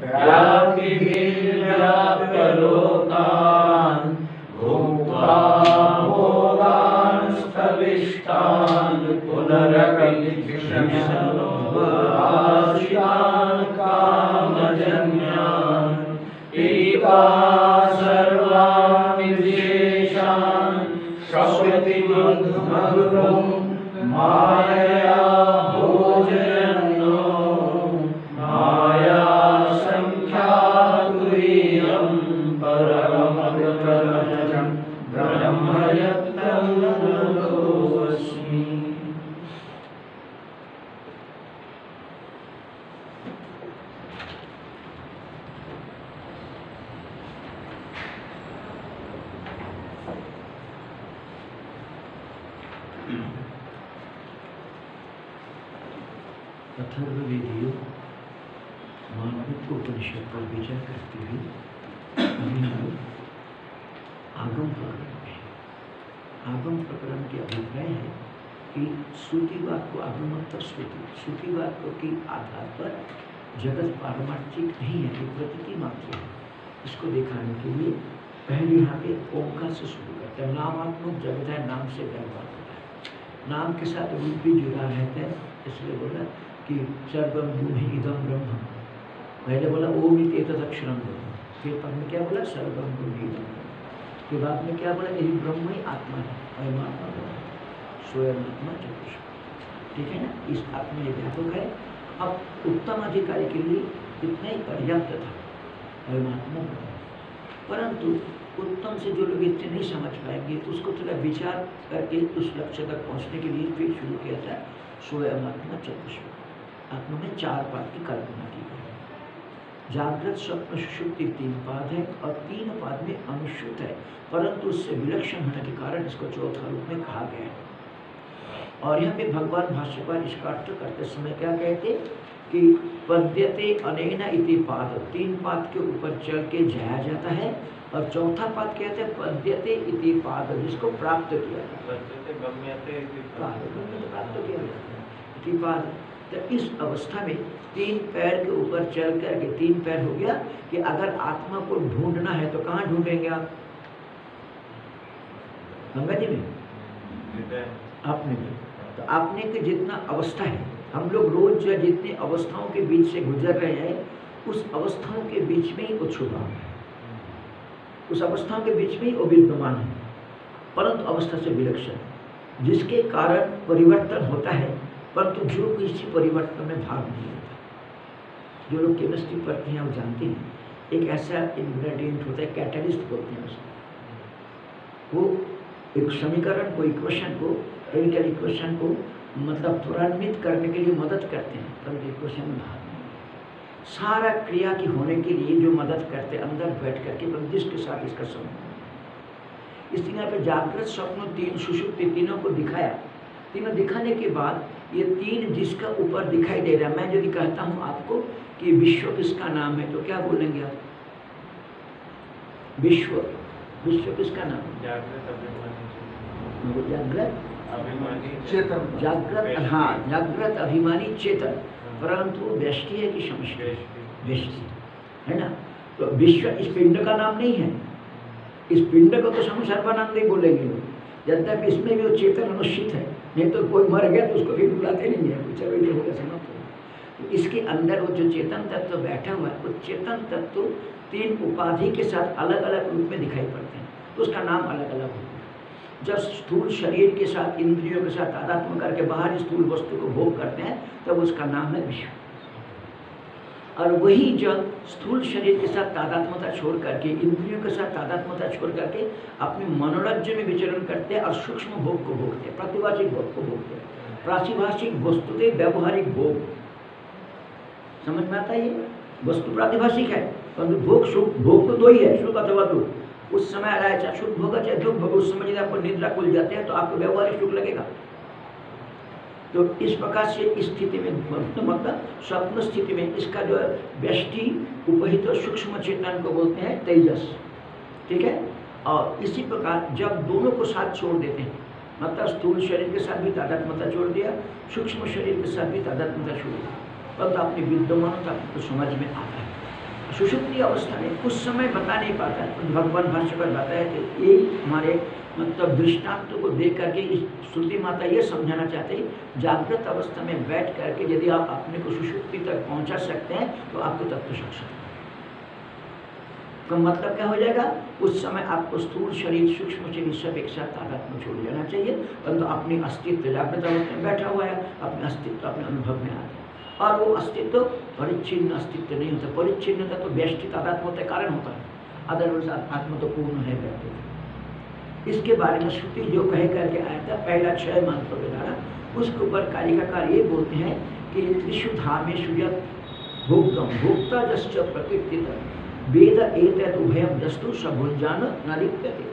व्याप्यलोकान् अक्षरम फिर पद में क्या बोला? सर्वम इदम ब्रह्म फिर बाद में क्या बोला? यही ब्रह्म ही आत्मा है। परमात्मा ब्रह्म स्वयं आत्मा चतुष्ट ठीक है ना? इस आत्मा ये व्यापक है। अब उत्तम अधिकारी के लिए इतना ही पर्याप्त था। परमात्मा ब्रह्म परंतु उत्तम से जो लोग इतने नहीं समझ पाएँगे, उसको थोड़ा विचार करके उस लक्ष्य तक पहुँचने के लिए फिर शुरू किया था स्वयं आत्मा चतुष्ट आत्मा में चार पाद की कल्पना की। जागृत स्वप्न सुषुप्ति तीन पाद है और तीन पाद में अनुश्रुत है परंतु उससे विलक्षण होने के कारण इसको चौथा रूप में कहा गया है। और यहाँ पे भगवान भाष्यकार इसका अर्थ करते समय क्या कहते कि पद्यते अनेन इति पाद। तीन पाद के ऊपर चल के जाया जाता है और चौथा पाद कहते हैं? पद्यते इति पाद जिसको प्राप्त किया जाता है। प्राप्त किया जाता है। इति पाद। तो इस अवस्था में तीन पैर के ऊपर चल करके, तीन पैर हो गया कि अगर आत्मा को ढूंढना है तो कहाँ ढूंढेंगे आप? गंगा जी में? अपने में। तो अपने के जितना अवस्था है, हम लोग रोज जो जितनी अवस्थाओं के बीच से गुजर रहे हैं, उस अवस्थाओं के बीच में ही वो छुपा है। उस अवस्थाओं के बीच में ही वो विद्यमान है। परंतु अवस्था से विलक्षण जिसके कारण परिवर्तन होता है परंतु जो किसी परिवर्तन में भाग नहीं लेता जो लोग केमिस्ट्री पढ़ते हैं, वो जानते हैं एक ऐसा इंग्रेडिएंट होता है कैटलिस्ट बोलते हैं उसको। वो एक समीकरण को इक्वेशन को केमिकल इक्वेशन को मतलब त्वरान्वित करने के लिए मदद करते हैं, परंतु इक्वेशन में भाग नहीं सारा क्रिया की होने के लिए जो मदद करते अंदर बैठ करके, परंतु के साथ इसका संबंध। इसलिए यहाँ पे जागृत स्वप्न तीन सुषुप्ति तीनों को दिखाया। तीनों दिखाने के बाद ये तीन जिसका ऊपर दिखाई दे रहा है। मैं यदि कहता हूँ आपको कि विश्व किसका नाम है तो क्या बोलेंगे आप? विश्व। विश्व किसका नाम जागृत चेतन। जागृत हाँ जागृत अभिमानी चेतन। परंतु व्यष्टि है कि समष्टि? व्यष्टि है ना? तो विश्व इस पिंड का नाम नहीं है। इस पिंड को तो हम सर्वनाम नहीं बोलेंगे। लोग यद्यपि इसमें भी वो चेतन अनुश्चित है। नहीं तो कोई मर गया तो उसको फिर बुलाते नहीं है। चलो ये हो गया समाप्त तो इसके अंदर वो जो चेतन तत्व बैठा हुआ है, वो चेतन तत्व तीन उपाधि के साथ अलग अलग रूप में दिखाई पड़ते हैं। तो उसका नाम अलग अलग होता है। जब स्थूल शरीर के साथ, इंद्रियों के साथ, तादात्म्य करके बाहर स्थूल वस्तु को भोग करते हैं, तब तो उसका नाम है विश्व। और वही जब स्थूल शरीर के साथ तादात्मता छोड़ करके, इंद्रियों के साथ तादात्मता छोड़ करके अपने मनोरज्य में विचरण करते हैं और सूक्ष्म भोग को भोगते हैं, प्रतिभाषिक भोग को भोगते हैं। प्रातिभाषिक वस्तुते व्यवहारिक भोग। समझ में आता है ये? वस्तु प्रातिभाषिक है, परंतु भोग सुख, भोग तो दो ही है, सुख अथवा दुख। उस समय आ रहा है चाहे सुख भोग चाहे दुख भोग, उस समय यदि आपको निद्रा खुल जाते हैं तो आपको व्यवहारिक सुख लगेगा। तो इस प्रकार से स्थिति में मतलब स्वप्न स्थिति में इसका जो व्यष्टि, उपहित और सूक्ष्म चेतन को बोलते हैं तेजस। ठीक है? और इसी प्रकार जब दोनों को साथ छोड़ देते हैं मतलब स्थूल शरीर के साथ भी तादात्मता छोड़ दिया, सूक्ष्म शरीर के साथ भी तादात्मता छोड़ दिया परंतु अपनी विद्यमानता आपको समझ में आता है। सुषुप्ति अवस्था में कुछ समय बता नहीं पाता है, भगवान भाष्य पर बताया कि ये हमारे मतलब दृष्टांत को देख करके इस श्रुति माता ये समझाना चाहते हैं, जागृत अवस्था में बैठ करके यदि आप अपने को सुषुप्ति तक पहुँचा सकते हैं तो आपको तत्व साक्षात का मतलब क्या हो जाएगा? उस समय आपको स्थूल शरीर, सूक्ष्म शरीर सब एक साथ तादात में छोड़ जाना चाहिए, परंतु तो अपनी अस्तित्व, जागृत अवस्था में बैठा हुआ है, अपने अस्तित्व, अपने अनुभव में आ गया। और वो अस्तित्व परिच्छिन्न अस्तित्व नहीं होता। परिच्छिन्नता तो व्यष्टि तादात्म होता कारण होता है। अदरवाइज़ आत्मा तो पूर्ण है व्यक्ति इसके बारे में श्रुति जो कह करके आया था, पहला छह मंत्रों के द्वारा, उसके ऊपर कारिकाकार ये बोलते हैं कि त्रिशु धामेशु भोक्तम भोक्ता जश्च प्रकृति वेद एतद उभयम जस्तु सभुंजान न लिप्यते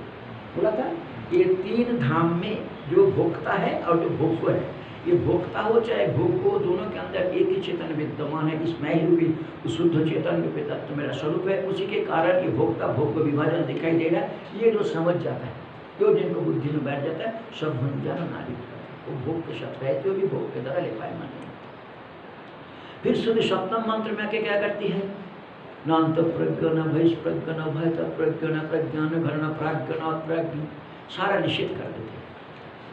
बोला था? ये तीन धाम में जो भोक्ता है और जो भोग है, ये भोक्ता हो चाहे भोग हो, दोनों के अंदर एक ही चेतन विद्यमान है इस मैं ही शुद्ध चेतन रूपी तत्व मेरा स्वरूप है। उसी के कारण ये भोक्ता भोग को विभाजन दिखाई दे रहा है। ये जो समझ जाता है जो जिनको बुद्धि में बैठ जाता है? सब भुंजन नारी वो भोग के शब्द रहते हुए भी भोग के द्वारा ले पाए माने फिर शुद्ध सप्तम मंत्र में आके क्या करती है? नान्त प्रज्ञ, न भैष प्रज्ञ न भयत प्रज्ञ, न प्रज्ञान न प्राज्ञ न प्रज्ञ सारा निषेध कर देते हैं।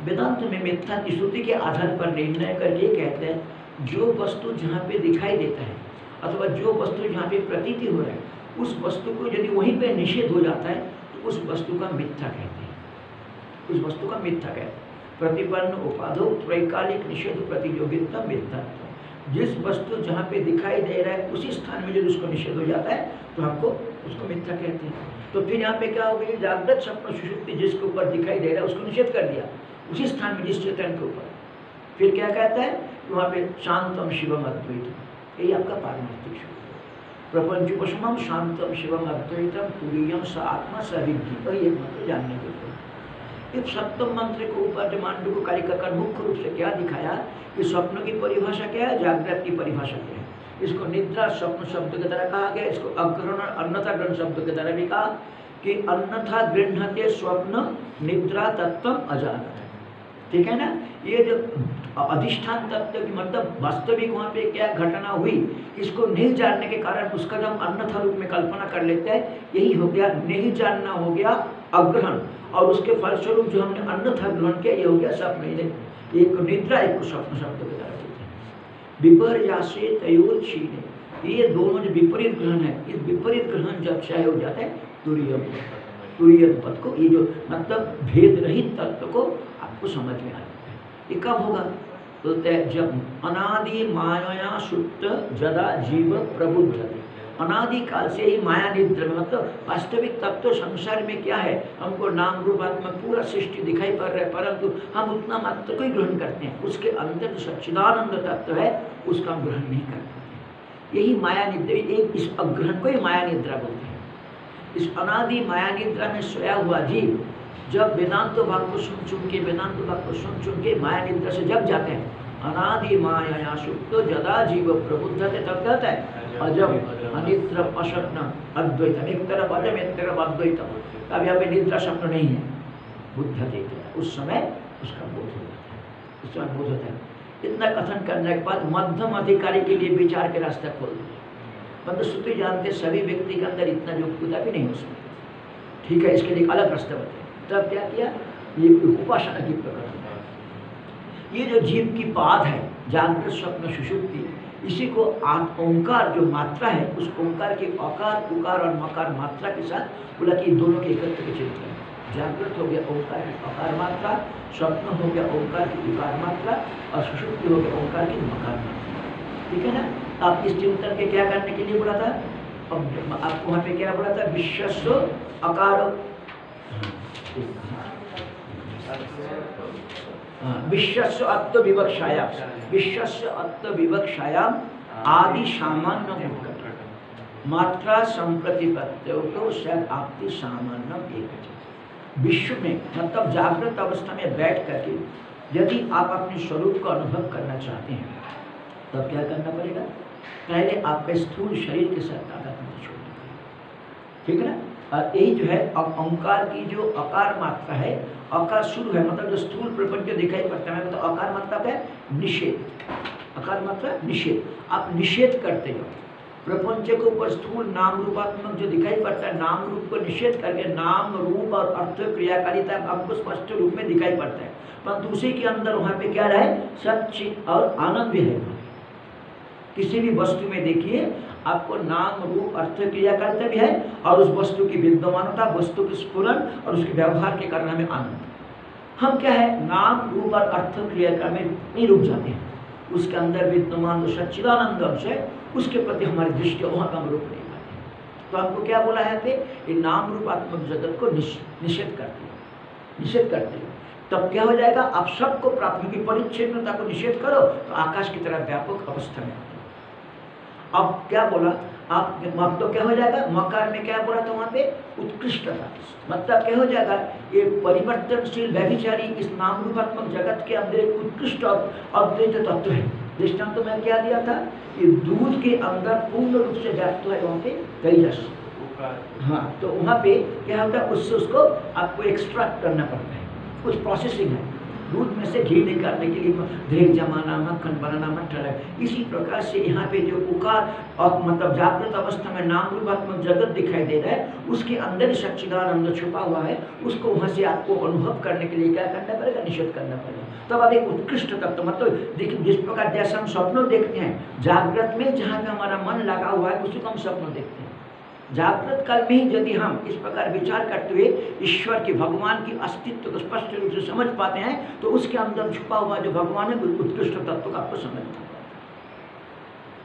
वेदांत में मिथ्या की के आधार पर निर्णय करके कहते हैं, जो वस्तु जहाँ पे दिखाई देता है, अथवा जो वस्तु जहाँ पे प्रतीति हो रहा है, उस वस्तु को यदि वहीं पे निषेध हो जाता है तो उस वस्तु का मिथ्या कहते हैं। उस वस्तु का मिथ्या कहते हैं। प्रतिपन्न उपाधो त्रैकालिक निषेध प्रतियोगिता मिथ्या। जिस वस्तु जहाँ पे दिखाई दे रहा है, उसी स्थान में यदि उसको निषेध हो जाता है तो हमको उसको मिथ्या कहते हैं। तो फिर यहाँ पे क्या हो गई जागृत स्वप्न सुषुप्ति जिसके ऊपर दिखाई दे रहा है, उसको निषेध कर दिया। उसी स्थान में जिस चेतन के ऊपर। फिर क्या कहता है? वहाँ पे शांतम शिवम अद्वैतम। यही आपका पारमार्थिक शिव प्रपंचोपम शांतम शिवम अद्वैतम तुरीयम स आत्मा स विद्धि वही एक मंत्र जानने के ऊपर इस सप्तम मंत्र के ऊपर जो मांडू को कारिका मुख्य रूप से क्या दिखाया? कि स्वप्न की परिभाषा क्या है? जागृत की परिभाषा क्या है? इसको निद्रा स्वप्न शब्द की तरह कहा गया, इसको अग्रहण अन्यथा ग्रहण शब्द की तरह भी कहा कि अन्यथा गृहते स्वप्न, निद्रा तत्व अजान ठीक है ना? ये जो अधिष्ठान तत्व की मतलब वास्तविक वहाँ पे क्या घटना हुई, इसको नहीं जानने के कारण उसका जब अन्यथा रूप में कल्पना कर लेते हैं, यही हो गया, नहीं जानना हो गया अग्रहण। और उसके फलस्वरूप जो हमने अन्यथा ग्रहण किया, ये हो गया स्वप्न एक निद्रा, एक स्वप्न शब्द द्वारा बोलते हैं। विपर्यासे तयोर क्षीण। ये दोनों जो विपरीत ग्रहण है, इस विपरीत ग्रहण जब क्षय हो जाता है तुरीय तुरीय पद को, ये जो मतलब भेद रहित तत्व को आपको समझ में आ जाता है। ये कब होगा? बोलते हैं, जब अनादि माया सुप्त जदा जीव प्रबुद्ध अनादिकाल से ही माया निद्र मतलब वास्तविक तत्व तो संसार में क्या है? हमको नाम रूप आत्मा पूरा सृष्टि दिखाई पड़ रहा है, परंतु हम उतना मात्र को ही ग्रहण करते हैं। उसके अंदर जो सच्चिदानंद तत्व है, उसका हम ग्रहण नहीं कर पाते यही माया निद्रा, एक इस अग्रहण को ही माया निद्रा बोलते हैं। इस अनादि माया निद्रा में सोया हुआ जीव, जब वेदांत भाग को सुन चुन के वेदांत भाग को सुन चुन के माया निद्रा से जब जाते हैं। अनादि माया सुप्त जदा जीव प्रबुद्ध तब कहता है? अजम अनिद्र अशक्न अद्वैतम। एक तरफ़ अजम एक तरफ़ अद्वैतम। अब यहाँ पे निद्रा शब्द नहीं है। बुद्ध देते उस समय उसका बोध हो जाता है। उस समय बोध होता है। इतना कथन करने के बाद मध्यम अधिकारी के लिए विचार के रास्ते खोल दिए। मतलब श्रुति जानते सभी व्यक्ति के अंदर इतना योग्यता भी नहीं हो सकती ठीक है, इसके लिए अलग रास्ता बताए। तब क्या किया? ये उपासना की प्रकरण ये जो जीव की पाद है, जागृत, स्वप्न, सुषुप्ति इसी को ओंकार जो मात्रा है, उस ओंकार के अकार उकार और मकार मात्रा के साथ बोला कि दोनों के एकत्र के चिंतन जागृत हो गया ओंकार की अकार मात्रा, स्वप्न हो गया ओंकार की उकार मात्रा और सुषुप्ति हो गया ओंकार की मकार मात्रा। ठीक है ना? आप इस चिंतन के क्या करने के लिए बोला था? अब आपको वहाँ पे क्या बोला था? विश्वस्व अकार। अत्व विवक्षाया विवक्षाया आदि सामान्य मात्रा तो सामान्य एक विश्व में मतलब जागृत अवस्था में बैठ करके यदि आप अपने स्वरूप का अनुभव करना चाहते हैं, तब क्या करना पड़ेगा? पहले आपके स्थूल शरीर के साथ तादात्म्य छोड़ना पड़ेगा ठीक है ना? यही जो है, अब ओंकार की जो अकार मात्रा है, अकार शुरू है मतलब जो स्थूल प्रपंच दिखाई पड़ता है तो अकार मतलब है? निषेध। अकार मतलब निषेध। आप निषेध करते हो। प्रपंच के ऊपर स्थूल नाम रूपात्मक जो दिखाई पड़ता है, नाम रूप को निषेध करके नाम, रूप और अर्थ क्रियाकारिता आपको स्पष्ट रूप में दिखाई पड़ता है। परंतु उसी के अंदर वहाँ पे क्या रहे? सच्ची और आनंद भी है किसी भी वस्तु में देखिए आपको नाम, रूप, अर्थ क्रिया करते भी है और उस वस्तु की विद्यमानता, वस्तु की स्फुरन और उसके व्यवहार के कारण हमें आनंद। हम क्या है? नाम, रूप और अर्थ क्रिया का में नहीं रुक जाते हैं। उसके अंदर विद्यमान जो सच्चिदानंद अंश है, उसके प्रति हमारी दृष्टि वहाँ का हम रुक नहीं पाते तो आपको क्या बोला है पे ये नाम रूपात्मक जगत को निषेध करते हैं। निषेध करते हैं। तब क्या हो जाएगा? आप सबको प्राप्त क्योंकि परिच्छेदता को निषेध करो तो आकाश की तरह व्यापक अवस्था में अब क्या बोला? आप अब तो क्या हो जाएगा? मकार में क्या बोला था वहाँ पे? उत्कृष्टता। मतलब क्या हो जाएगा? ये परिवर्तनशील व्यभिचारी इस नाम रूपात्मक जगत के अंदर एक उत्कृष्ट अद्वैत तत्व है। दृष्टांत तो मैं क्या दिया था? ये दूध के अंदर पूर्ण रूप से व्याप्त है वहाँ पे तेजस। हाँ तो वहाँ पे क्या होता है? उससे उसको आपको एक्सट्रैक्ट करना पड़ता है। कुछ प्रोसेसिंग है। दूध में से घी निकालने के लिए धेर जमाना, मक्खन बनाना मट्ठा है। इसी प्रकार से यहाँ पे जो उकार और मतलब जागृत अवस्था में नाम रूपात्मक जगत दिखाई दे रहा है, उसके अंदर सच्चिदानंद छुपा हुआ है, उसको वहाँ से आपको अनुभव करने के लिए क्या करना पड़ेगा? निषेध करना पड़ेगा। तब अब एक उत्कृष्ट तत्व मतलब देखिए जिस प्रकार जैसे हम स्वप्नों देखते हैं, जागृत में जहाँ पे हमारा मन लगा हुआ है, उसी को हम स्वप्न देखते हैं। जागृत काल में ही यदि हम इस प्रकार विचार करते हुए ईश्वर की भगवान की अस्तित्व को स्पष्ट रूप से समझ पाते हैं तो उसके अंदर छुपा हुआ जो भगवान है उत्कृष्ट तत्व का आपको समझ पाता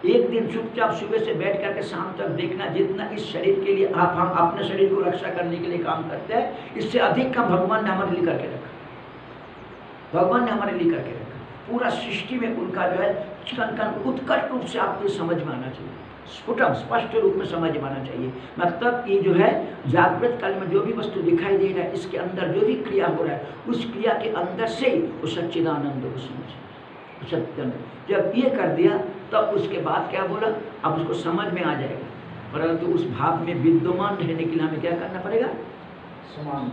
एक दिन चुपचाप सुबह से बैठ करके शाम तक देखना जितना इस शरीर के लिए आप, हम अपने शरीर को रक्षा करने के लिए काम करते हैं, इससे अधिक काम भगवान ने हमारे लिए करके रखा। भगवान ने हमारे लिए करके रखा। पूरा सृष्टि में उनका जो है कन कन उत्कट रूप से आपको समझ में आना चाहिए। स्फुटम स्पष्ट रूप में समझ माना चाहिए। मतलब ये जो है जागृत काल में जो भी वस्तु दिखाई दे रहा है इसके अंदर जो भी क्रिया हो रहा है उस क्रिया के अंदर से ही वो सच्चिदानंद को समझ। सत्यम। जब ये कर दिया तब उसके बाद क्या बोला? अब उसको समझ में आ जाएगा। परंतु उस भाव में विद्यमान रहने के लिए हमें क्या करना पड़ेगा? समान।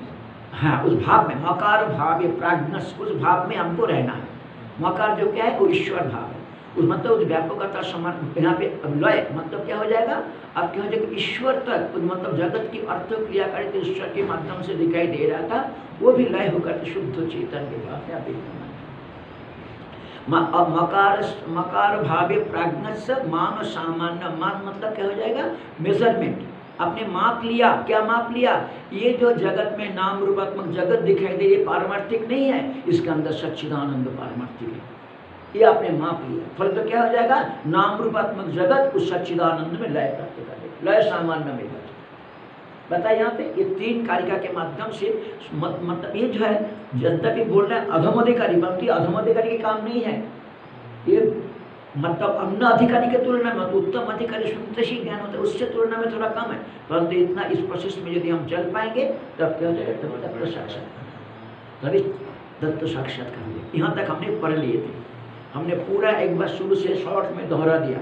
हाँ उस भाव में मकार भाव प्राग्नस उस भाव में हमको रहना है। मकार जो क्या है? वो ईश्वर भाव उस मतलब उस व्यापकता समान यहाँ पे लय मतलब क्या हो जाएगा? अब क्या हो जाएगा ईश्वर तक उस मतलब जगत की अर्थ क्रियाकारित ईश्वर के माध्यम से दिखाई दे रहा था, वो भी लय होकर शुद्ध चेतन के भाव अब मकार मकार भावे प्राज्ञ मान सामान्य, मान मतलब क्या हो जाएगा? मेज़रमेंट आपने माप लिया, क्या माप लिया? ये जो जगत में नाम रूपात्मक जगत दिखाई दे, ये पारमार्थिक नहीं है, इसके अंदर सच्चिदानंद पारमार्थिक है। ये आपने माप लिया फल तो क्या हो जाएगा? नाम रूपात्मक जगत उस सच्चिदानंद में लय प्राप्त कर लय सामान्य में बताए यहाँ पे, ये तीन कारिका के माध्यम से मतलब ये जो है यद्यपि बोल रहे हैं अधमधिकारी परंतु अधम अधिकारी के काम नहीं है। ये मतलब अन्य अधिकारी के तुलना में उत्तम अधिकारी सुनते ही ज्ञान होता है, उससे तुलना में थोड़ा कम है। परंतु इतना इस प्रोसेस में यदि हम चल पाएँगे, तब क्या हो जाएगा? दत्त साक्षात्कार। तभी दत्त साक्षात्कार यहाँ तक हमने पढ़ लिए थे। हमने पूरा एक बार शुरू से शॉर्ट में दोहरा दिया।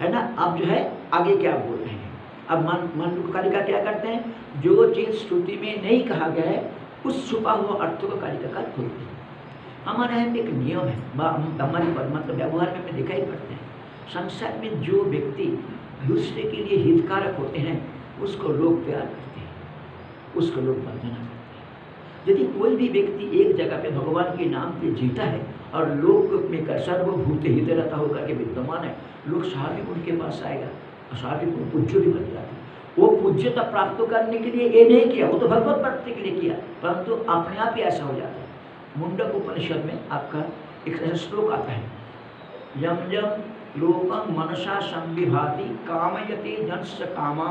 है ना? अब जो है, आगे क्या बोल रहे हैं? अब मन मन कालिका क्या करते हैं? जो चीज़ श्रुति में नहीं कहा गया है, उस छुपा हुआ अर्थ को कालिका का खोलते हैं। हमारे यहाँ एक नियम है। हमारे पर मतलब व्यवहार में हमें दिखाई पड़ते हैं। संसार में जो व्यक्ति दूसरे के लिए हितकारक होते हैं, उसको लोग प्यार करते हैं। उसको लोग हैं यदि कोई भी व्यक्ति एक जगह पे भगवान के नाम पे जीता है और लोग में सर्वभूत हित रहता होकर के विद्यमान है। लोग स्वाभाविक उनके पास आएगा और स्वाभाविक पूज्य भी बन जाते वो पूज्यता प्राप्त करने के लिए ये नहीं किया, वो तो भगवत प्राप्ति के लिए किया, परंतु अपने आप ही ऐसा हो जाता है। मुंडक उपनिषद में आपका एक श्लोक आता है, यम यम लोकम मनसा संविभाति कामयति जंस कामा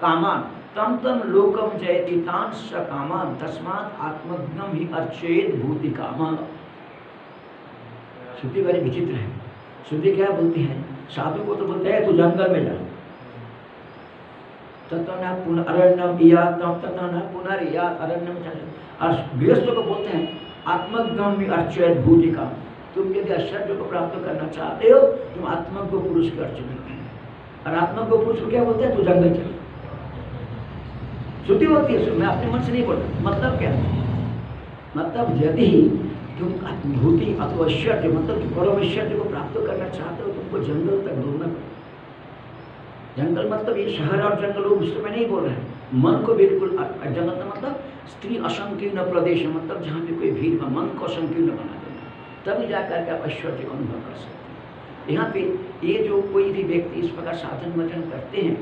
कामान। तम तम लोकम जयति तान स कामान, तस्मात आत्मज्ञम ही अर्चेत भूति कामा श्रुति बड़ी विचित्र है। श्रुति क्या बोलती है? साधु को तो बोलते हैं, तू जंगल में जा। तत्व पुनरण्यम इयातम तत्व पुनरिया अरण्यम और गृहस्थ को बोलते हैं आत्मगम्य अर्चय भूति का तुम यदि आश्चर्य को प्राप्त करना चाहते हो, तुम पुरुष के अर्चना करो और आत्मज्ञ पुरुष को क्या बोलते हैं? तू जंगल चल। छुट्टी होती है मैं अपने मन से नहीं बोलता। मतलब क्या? मतलब यदि तुम भूति अथवा ऐश्वर्य मतलब कि परम ऐश्वर्य को प्राप्त करना चाहते हो, तुमको जंगल तक पड़ेगा। जंगल मतलब ये शहर और जंगल, वो उसमें नहीं बोल रहे हैं। मन को बिल्कुल जंगल का मतलब स्त्री असंकीर्ण प्रदेश मतलब जहाँ पे कोई भीड़ मन को असंकीर्ण बना तभी जा करके आप ऐश्वर्य को अनुभव कर सकते हैं। यहाँ पे ये जो कोई भी व्यक्ति इस प्रकार साधन वचन करते हैं,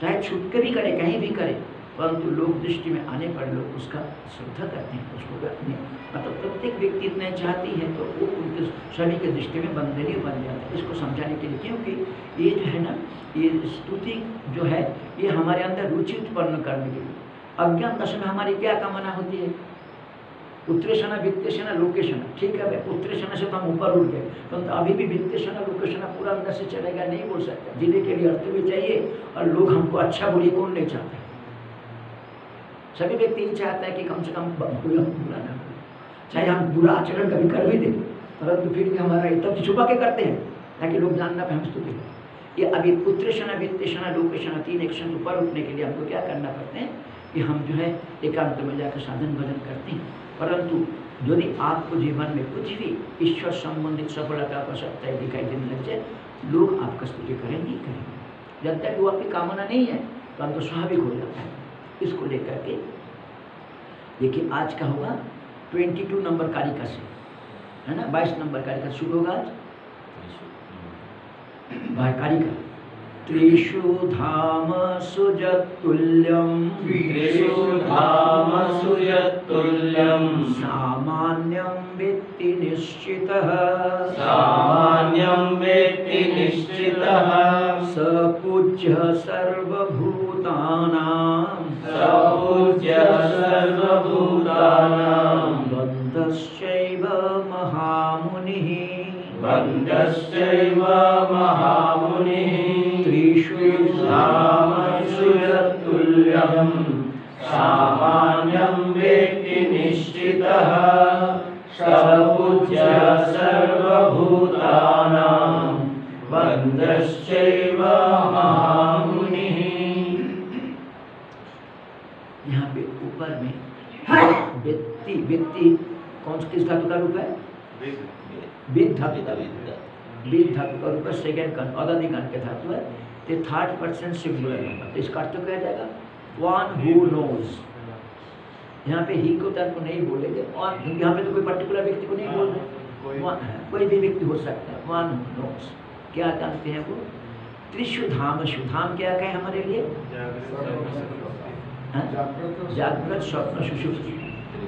चाहे छुप के भी करे, कहीं भी करे, परंतु लोक दृष्टि में आने पर लोग उसका श्रद्धा करते हैं, उसको अपने मतलब प्रत्येक व्यक्ति इतने चाहती है तो वो उनके सभी के दृष्टि में बंदनीय बन जाता है। इसको समझाने के लिए, क्योंकि ये जो है ना, ये स्तुति जो है, ये हमारे अंदर रुचि उत्पन्न करने के लिए। अज्ञान दशा में हमारी क्या कामना होती है? उत्तरेशना वित्तेशना लोकेशना। ठीक है भाई उत्तरेशना से तो हम ऊपर उठ गए। परंतु अभी भी वित्तेशना लोकेशना पूरा अंदर से चलेगा, नहीं बोल सकते। जीने के लिए अर्थ भी चाहिए और लोग हमको अच्छा बोलिए, कौन नहीं चाहते? सभी व्यक्ति यही चाहता है कि कम से कम ब- कोई हमको बुरा ना चाहे हम बुरा आचरण कभी कर भी दें, परंतु फिर भी हमारा ये तब छुपा के करते हैं, ताकि लोग जानना पाए हम स्तुति ये अभी उत्तरेशना वित्तेशना लोकेशना, तीन एक्शन ऊपर उठने के लिए हमको क्या करना पड़ते हैं? कि हम जो है एकांत में जाकर साधन भजन करते हैं। परंतु यदि आपको जीवन में कुछ भी ईश्वर संबंधित सफलता सत्ता दिखाई देने लग जाए, लोग आपका स्तुति करेंगे ही करेंगे। जब तक वो आपकी कामना नहीं है परंतु स्वाभाविक हो जाता है। इसको लेकर के देखिए, आज का होगा ट्वेंटी टू नंबर कारिका से, है ना? बाईस नंबर कारिका शुरू होगा आज। कारिका त्रिषु धाम सुजतुल्यम त्रिषु धामसु यत्तुल्यं सामान्यं वेत्ति निश्चितः। सामान्यं वेत्ति निश्चितः। स पूज्य सर्वभूतानां। सपूज्य सर्वभूतानां। बन्धश्चैव महामुनिः। बन्धश्चैव महामुनिः सामान्यं वेत्ति निश्चितः सपूज्य सर्वभूतानां बन्धश्चैव महामुनिः। यहाँ पे ऊपर में व्यक्ति व्यक्ति कौन सा किस धातु का रूप है? वेद। धातु का है धातु का रूप है। सेकेंड कन अदाधिकरण के धातु है। तो थर्ड पर्सन सिंगुलर नंबर तो इसका अर्थ क्या जाएगा? वन हु नोज़ यहाँ पे ही को तर्क नहीं बोलेंगे। और यहाँ पे तो कोई पर्टिकुलर व्यक्ति को नहीं बोल रहे कोई भी व्यक्ति हो सकता है। वन हु नोज़ क्या जानते हैं वो? त्रिशु धाम धाम क्या कहे हमारे लिए? हाँ? जागृत स्वप्न सुषुप्ति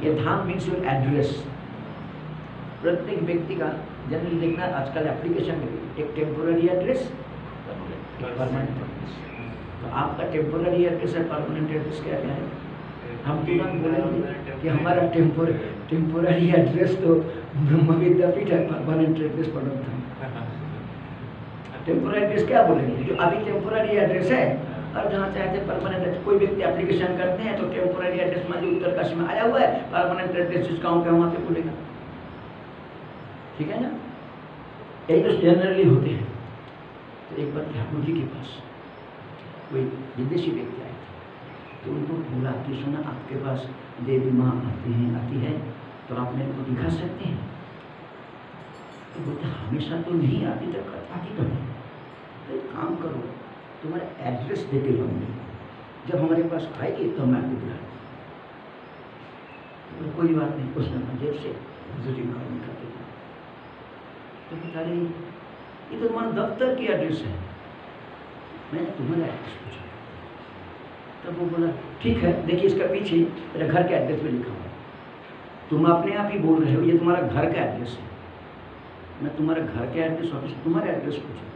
ये धाम मीन्स योर एड्रेस प्रत्येक व्यक्ति का जनरली देखना आजकल एप्लीकेशन में एक टेम्पोररी एड्रेस परमानेंट आपका टेम्पोररी एड्रेस है परमानेंट एड्रेस क्या है? हम तुरंत बोलेंगे कि हमारा टेम्पोर टेम्पोररी एड्रेस तो ब्रह्म विद्यापीठ है परमानेंट एड्रेस पढ़ा टेम्पोररी एड्रेस क्या बोलेंगे? जो अभी टेम्पोररी एड्रेस है और जहाँ चाहते परमानेंट एड्रेस कोई व्यक्ति एप्लीकेशन करते हैं तो टेम्पोररी एड्रेस मान लीजिए उत्तरकाशी में आया हुआ है परमानेंट एड्रेस जिस गाँव का वहाँ पे बोलेगा। ठीक है ना? यही तो जनरली होते हैं। तो एक बार ठाकुर जी के पास। कोई विदेशी व्यक्ति आए थे तो उनको बोला कि, सुना, आपके पास देवी माँ आती हैं, आती है तो आप मेरे को दिखा सकते हैं? तो बोलते, हमेशा तो नहीं आती तो आती तो है। तो एक काम करो, तुम्हारा एड्रेस दे के जाऊँगी जब हमारे पास आएगी तो मैं आपको बुला तो कोई बात नहीं, उसने जेब से विजिटिंग कार्ड निकाल दिया तो बता रही ये तो तुम्हारा दफ्तर की एड्रेस है। मैंने तुम्हारा एड्रेस पूछा तब वो बोला, ठीक है, देखिए, इसका पीछे मेरे घर के एड्रेस भी लिखा हुआ तुम अपने आप ही बोल रहे हो, ये तुम्हारा घर का एड्रेस है। मैं तुम्हारा घर का एड्रेस ऑफ़िस तुम्हारा एड्रेस पूछा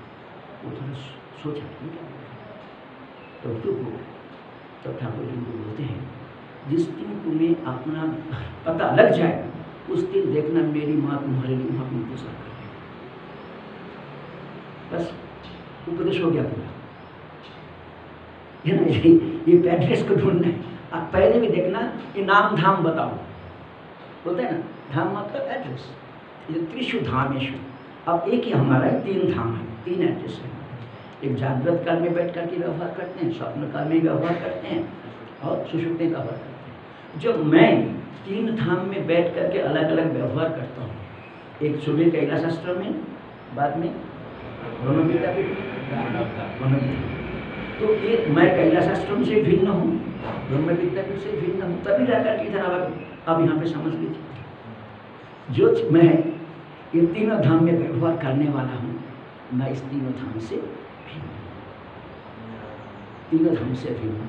वो थोड़ा सोचा है? तो हो तब ठाकुर जी बोलते हैं, जिस दिन तुम्हें अपना पता लग जाएगा उस दिन देखना मेरी माँ तुम्हारे लिए वहाँ इंतज़ार कर बस, उपदेश हो गया पूरा ना ये ये एड्रेस को ढूंढना है। आप पहले भी देखना ये नाम धाम बताओ। बोलते हैं ना धाम मतलब एड्रेस ये त्रिशु धामेशु अब एक ही हमारा है तीन धाम है तीन एड्रेस है। एक जागृत काल में बैठ करके व्यवहार करते हैं स्वप्न काल में व्यवहार करते हैं और सुषुप्ति का वर्णन करते हैं। जब मैं तीन धाम में बैठ करके अलग अलग व्यवहार करता हूँ एक सुबह कैलाश आश्रम में बाद में ब्रह्म विद्यापीठ। तो ये मैं कैलाश आश्रम से भिन्न हूँ ब्रह्म विद्यापीठ से भिन्न हूँ, तभी जाकर के इधर अब यहाँ पे समझ लीजिए। जो मैं ये तीनों धाम में व्यवहार करने वाला हूँ, मैं इस तीनों धाम से भिन्न तीनों धाम से भिन्न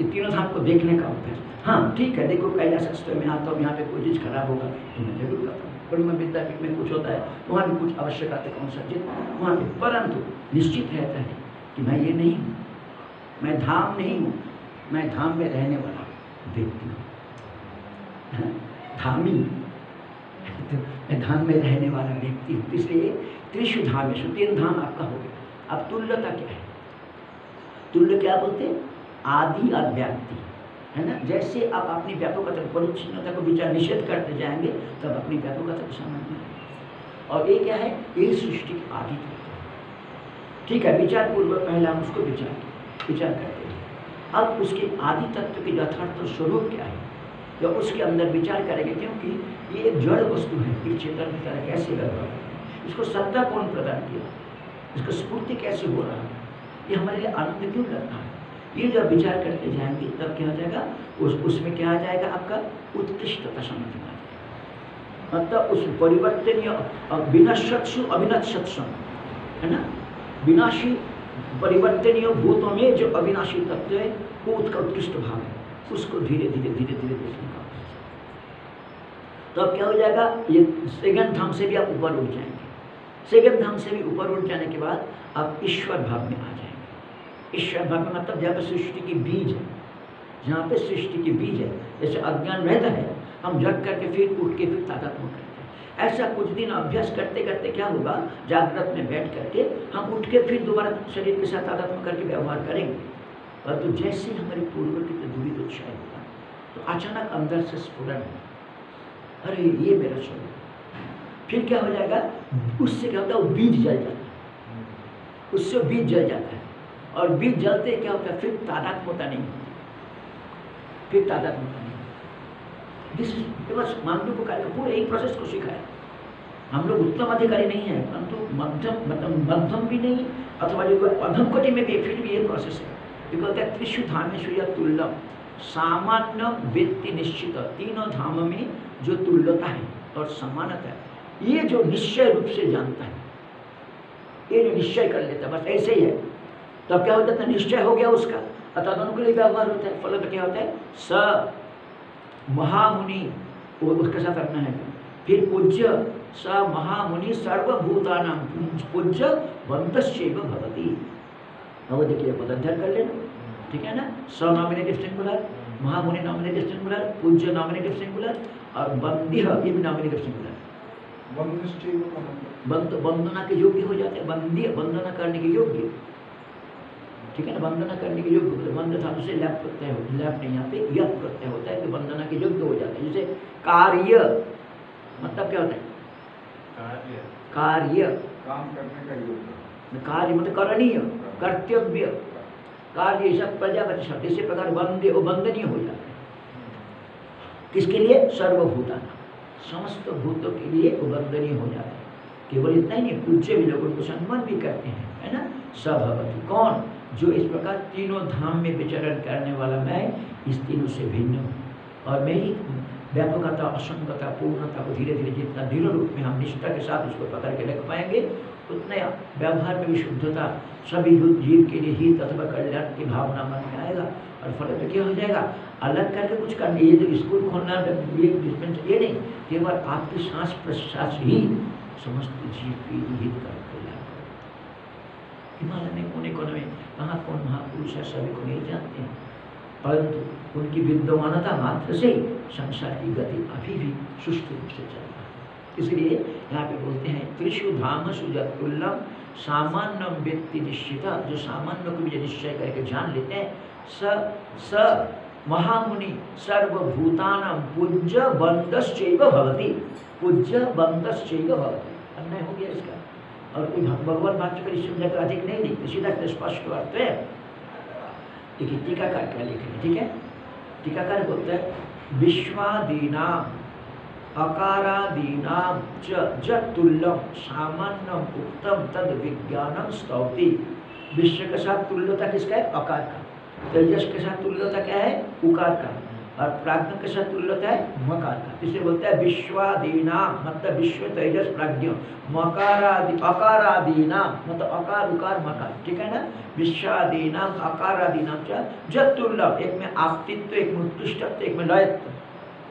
ये तीनों धाम को देखने का अभ्यास। हाँ ठीक है, देखो कैलाश आश्रम में आता हूँ, यहाँ पे कोई चीज़ खराब होगा तो मैं ज़रूर करता हूँ। ब्रह्म विद्यापीठ में कुछ होता है, वहाँ भी कुछ आवश्यकता कौन सा वहाँ पे परंतु निश्चित रहता है कि मैं ये नहीं हूँ। मैं धाम नहीं हूँ मैं धाम में रहने वाला व्यक्ति हूँ। हाँ, धामी। तो मैं धाम में रहने वाला व्यक्ति हूँ। इसलिए त्रिशु धाम तीन धाम आपका हो गया। अब तुल्यता क्या है? तुल्य क्या बोलते हैं? आदि और व्याप्ति है ना? जैसे आप अपनी व्यापकता परिच्छिन्नता को विचार निषेध करते जाएँगे तब अपनी व्यापकता को समझ में और ये क्या है? ये सृष्टि आदि ठीक है विचार पूर्वक पहले हम उसको विचार विचार करते हैं। अब उसके आदि तत्व के यथार्थ स्वरूप क्या है? या उसके अंदर विचार करेंगे, क्योंकि ये एक जड़ वस्तु है, ये चेतन की तरह कैसे लग रहा है? इसको सत्ता कौन प्रदान किया? इसको स्फूर्ति कैसे हो रहा है? ये हमारे लिए आनंद क्यों करता है? ये जब विचार करते जाएँगे, तब क्या हो जाएगा? उस, उसमें क्या आ जाएगा? आपका उत्कृष्टता समझ में आ जाएगा। मतलब उस परिवर्तनीय विनश्यत्सु अविनश्यत्सु है ना? विनाशी परिवर्तनीय भूतों में जो अविनाशी तत्व है, वो उसका उत्कृष्ट भाव है। उसको धीरे धीरे धीरे धीरे देखने का तो अब क्या हो जाएगा? ये सेकंड धाम से भी आप ऊपर उठ जाएँगे। सेकंड धाम से भी ऊपर उठ जाने के बाद आप ईश्वर भाव में आ जाएँगे। ईश्वर भाव में मतलब जहाँ पे सृष्टि की बीज है। जहाँ पे सृष्टि की बीज है, जैसे अज्ञान रहता है, हम जग करके फिर उठ के फिर तादात्म करते हैं ऐसा कुछ दिन अभ्यास करते करते क्या होगा? जागृत में बैठ करके हम उठ के फिर दोबारा शरीर के साथ तादात्म करके व्यवहार करेंगे। परंतु जैसे हमारी पूर्व की दूरी तो क्षय होगा तो अचानक अंदर से स्फुरन है। अरे, ये मेरा स्वरूप फिर क्या हो जाएगा? उससे क्या होता है? वो बीज जल जाता है। उससे बीज जल जाता है। और बीज जलते क्या होता है? फिर नहीं होती। फिर तादात्मता नहीं होती। दिस इज़ मानवीय को कार्य पूरे एक प्रोसेस को सीखा है हम लोग उत्तम अधिकारी नहीं है, परंतु मध्यम मतलब मध्यम भी नहीं, अथवा जो अधम कोटि में भी, फिर भी ये प्रोसेस है। ये कहते हैं त्रिशु धामेशु या तुल्यम। सामान्य व्यक्ति निश्चित, तीनों धाम में जो तुल्यता है और समानता है, ये जो निश्चय रूप से जानता है, ये जो निश्चय कर लेता है, बस ऐसे ही है। तो क्या होता है निश्चय हो गया उसका। के लिए व्यवहार होता है। फल क्या होता है? स महामुनि उसके साथ अपना है। फिर पूज्य स महामुनि सर्वभूतानां पूज्य बंधश्चैव भवति। अब देखिए पदध्यान कर लेना। ठीक है ना? स नॉमिनेटिव सिंगुलर महामुनि नॉमिनेटिव सिंगुलर पूज्य नॉमिनेटिव सिंगुलर और बंदिह ये भी नॉमिनेटिव सिंगुलर। का मतलब बंद वंदना के योग्य हो जाते हैं। बंदी वंदना करने के योग्य। ठीक है ना? वंदना करने के योग्य मतलब बंद धातु से लैप प्रत्यय हो। लैप नहीं यहाँ पे यह प्रत्यय होता है कि वंदना के योग्य हो जाते हैं। जैसे कार्य मतलब क्या होता है? कार्य। काम करने का योग्य कार्य मतलब करणीय कर्तव्य। कार्य सब प्रजापति शब्द इसी प्रकार वंदे वंदनीय हो जाता है। किसके लिए? सर्वभूताना। समस्त भूतों के लिए वंदनीय हो जाता है। केवल इतना ही नहीं पूज्य भी लोग उनको सम्मान भी करते हैं है ना? सभवती। कौन? जो इस प्रकार तीनों धाम में विचरण करने वाला मैं इस तीनों से भिन्न हूँ। और मेरी व्यापकता असंगता पूर्णता को धीरे धीरे जितना दृढ़ रूप में हम निष्ठा के साथ उसको पकड़ के रख पाएँगे, उतने व्यवहार में भी शुद्धता सभी जीव के लिए हित अथवा कल्याण की भावना मन में आएगा और फल में क्या हो जाएगा? अलग करके कुछ करना ये जो स्कूल खोलना, ये डिस्पेंस, ये नहीं, केवल आपकी सांस प्रश्वास ही समस्त जीव के लिए हित कर कल्याण हिमालय में कोने कोने में कहाँ कौन महापुरुष है, सभी को नहीं जानते हैं। परंतु उनकी विद्यमानता मात्र से संसार की गति अभी भी सुष्ट रूप से चल रहा है। इसलिए यहाँ पे बोलते हैं त्रिशु धाम सुजतुल्लम सामान्य व्यक्ति निश्चिता। जो सामान्य को भी निश्चय करके जान लेते हैं, स स महामुनि सर्वभूतानां पूज्य बंधश्चैव भवति। पूज्य बंधश्चैव भवति। अन्याय हो गया इसका। और कोई भगवान भाष्य का इससे ज़्यादा अधिक नहीं लिखते सीधा स्पष्ट अर्थ है। देखिए टीकाकार क्या लिख रहे ठीक है? टीकाकार बोलते हैं विश्वादीना अकारादीना च सामान्यम, उत्तम, तद, विज्ञानम, स्तौति। विश्व के साथ तुल्यता किसका है? अकार का। तेजस के साथ तुल्यता क्या है? उकार का। और प्राज्ञ के साथ तुल्यता है मकार का। इसलिए बोलता है विश्वादीना मतलब विश्व तेजस प्राज्ञ। मकारादि अकारादीनाम मतलब अकार, उकार, मकार। ठीक है ना? विश्वादीनाम अकारादीनाम च जतुल्यम एक में आस्तित्व, एक में उत्कृष्टत्व, एक में लयत्व।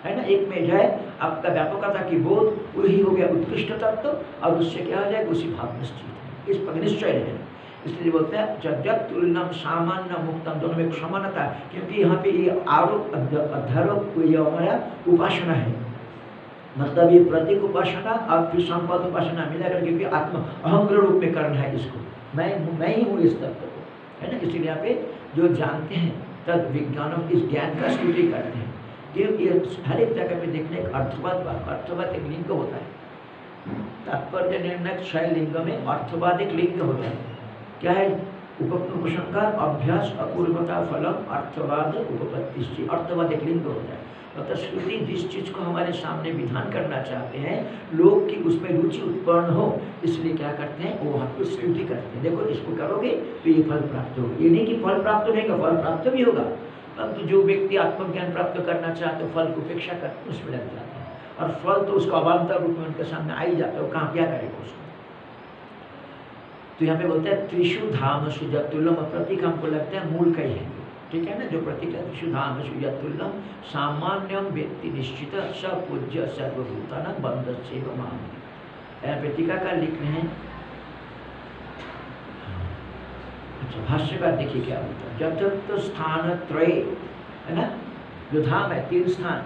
है ना? एक में जो है आपका व्यापकता की बोध, वही हो गया उत्कृष्ट तत्व और उससे क्या हो जाएगा? उसी भाव निश्चित इस पर निश्चय रहेगा। इसलिए बोलते हैं जगत तुलनम सामान्य मुक्तम, दोनों में समानता क्योंकि यहाँ पे ये आरोप अध्य- अध्यारोप ये हमारा उपासना है। मतलब ये प्रतीक उपासना और फिर संपद उपासना मिलाकर क्योंकि आत्म अहंग्र रूप में करना है इसको। मैं मैं ही हूँ इस तत्व को, है ना? इसलिए यहाँ पे जो जानते हैं, तद विज्ञानों, इस ज्ञान का स्तुति करते हैं। ये हर एक जगह में देखने एक अर्थवाद अर्थवाद एक लिंग होता है। तात्पर्य निर्णय छह लिंग में अर्थवाद एक लिंग होता है। क्या है? उपशंकर अभ्यास अपूर्वता फलम, अर्थवाद उपपत्ति अर्थवाद एक लिंग होता है। अतः श्रुति जिस चीज़ को हमारे सामने विधान करना चाहते हैं, लोग की उसमें रुचि उत्पन्न हो, इसलिए क्या करते हैं? वो वहाँ पर स्तुति करते हैं। देखो, इसको करोगे तो ये फल प्राप्त होगा। ये नहीं कि फल प्राप्त नहीं होगा, फल प्राप्त भी होगा। परंतु जो व्यक्ति आत्मज्ञान प्राप्त करना चाहते हैं, फल की उपेक्षा करते उसमें लग जाते हैं। और फल तो उसका अवान्तर रूप में उनके सामने आ ही जाता है। वो कहाँ, क्या करेगा उसको? तो यहाँ पे बोलते हैं त्रिशु धाम सुजतुल्लम प्रतीक हमको लगता है मूल का ही है। ठीक है ना? जो प्रतीक है त्रिशु धाम सुजतुल्लम सामान्यम व्यक्ति निश्चित सपूज्य सर्वभूतान बंध से मान यहाँ पे लिख रहे हैं। अच्छा भाष्यकार देखिए क्या बोलता है। जब स्थान त्रय, है ना? जो धाम है, तीन स्थान।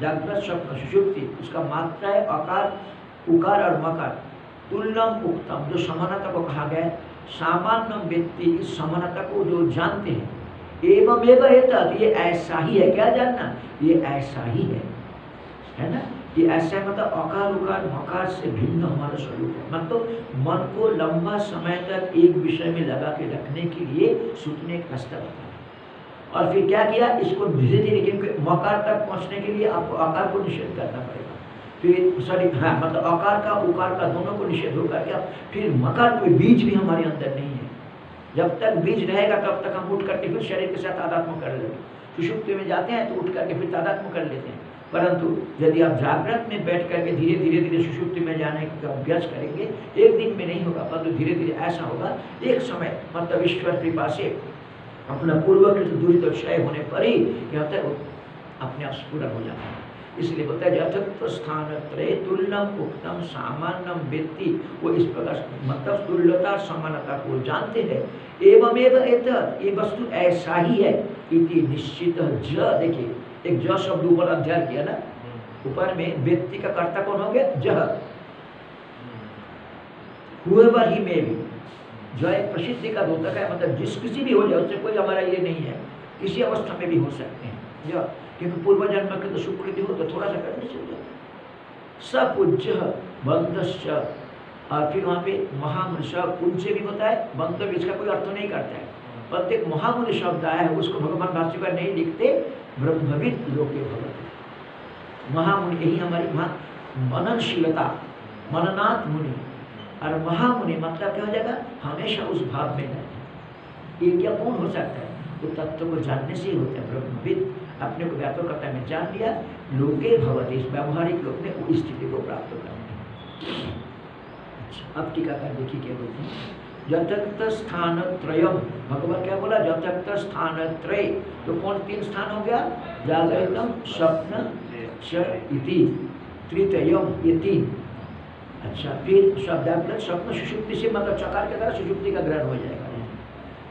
जागृत, स्वप्न, सुषुप्ति, उसका मात्रा है अकार उकार और मकार। तुल्यम उक्तम जो समानता को कहा गया सामान्य व्यक्ति इस समानता को जो जानते हैं, एवं एवं ये ऐसा ही है, क्या जानना? ये ऐसा ही है। है ना? ये ऐसा है मतलब अकार उकार, मकार से भिन्न हमारा स्वरूप है। मतलब मन को लंबा समय तक एक विषय में लगा के रखने के लिए सूचने का रास्ता बताया और फिर क्या किया? इसको धीरे धीरे मकार तक पहुँचने के लिए आपको आकार को निषेध करना पड़ेगा। फिर सॉरी हाँ मतलब आकार का, उकार का दोनों को निषेध होकर के फिर मकार कोई बीज भी हमारे अंदर नहीं है। जब तक बीज रहेगा, तब तक हम उठ करके फिर शरीर के साथ तादात्म कर लेंगे। सुषुप्ति में जाते हैं तो उठ करके फिर तादात्म कर लेते हैं। परंतु यदि आप जागृत में बैठ करके धीरे धीरे धीरे सुषुप्ति में जाने का अभ्यास करेंगे, एक दिन में नहीं होगा, परंतु धीरे धीरे ऐसा होगा, एक समय मतलब ईश्वर कृपा से अपना पूर्वकृत दूरी तो क्षय होने पर ही क्या होता है अपने आप से पूरा हो जाता है। इसलिए बोलता है यथत्व स्थान त्रय तुल्यम उक्तम सामान्यम व्यक्ति। वो इस प्रकार मतलब तुल्यता समानता को जानते हैं। एवं एवं एतत् ये वस्तु ऐसा ही है इति निश्चित ज। देखिए एक ज शब्द ऊपर अध्ययन किया ना? ऊपर में व्यक्ति का कर्ता कौन हो गया? जह हुएवर ही में भी जो एक प्रसिद्धि का बोधक है मतलब जिस किसी भी हो जाए उससे कोई हमारा ये नहीं है। किसी अवस्था में भी हो सकते हैं। जो। क्योंकि पूर्व जन्म के तो सुकृति हो तो थोड़ा सा करने से हो जाता है सपूज्य बंधश्च। और फिर वहाँ पे महामुनि शब्द उनसे भी होता है, बंध भी, इसका कोई अर्थ नहीं करता है। प्रत्येक महामुनि शब्द आया है, उसको भगवान भाष्यकर नहीं लिखते, ब्रह्मविद लोके भगवत महामुनि, यही हमारी महा, मननशीलता, मननाथ मुनि। और महामुनि मतलब क्या हो जाएगा? हमेशा उस भाव में रहते ये क्या कौन हो सकता है? वो तत्व को जानने से ही होता है ब्रह्मविद। अपने को व्यापकता में जान लिया, लोके भवती। इस व्यावहारिक लोग ने उस स्थिति को प्राप्त कर अच्छा अब टीकाकार देखिए क्या बोलते हैं। जतक्त स्थान त्रयम भगवान क्या बोला? जतक्त स्थान त्रय। तो कौन तीन स्थान हो गया? जागृतम स्वप्न इति। तृतयम ये तीन। अच्छा फिर स्वप्न, सुषुप्ति से मतलब चकार के द्वारा सुषुप्ति का ग्रहण हो जाएगा।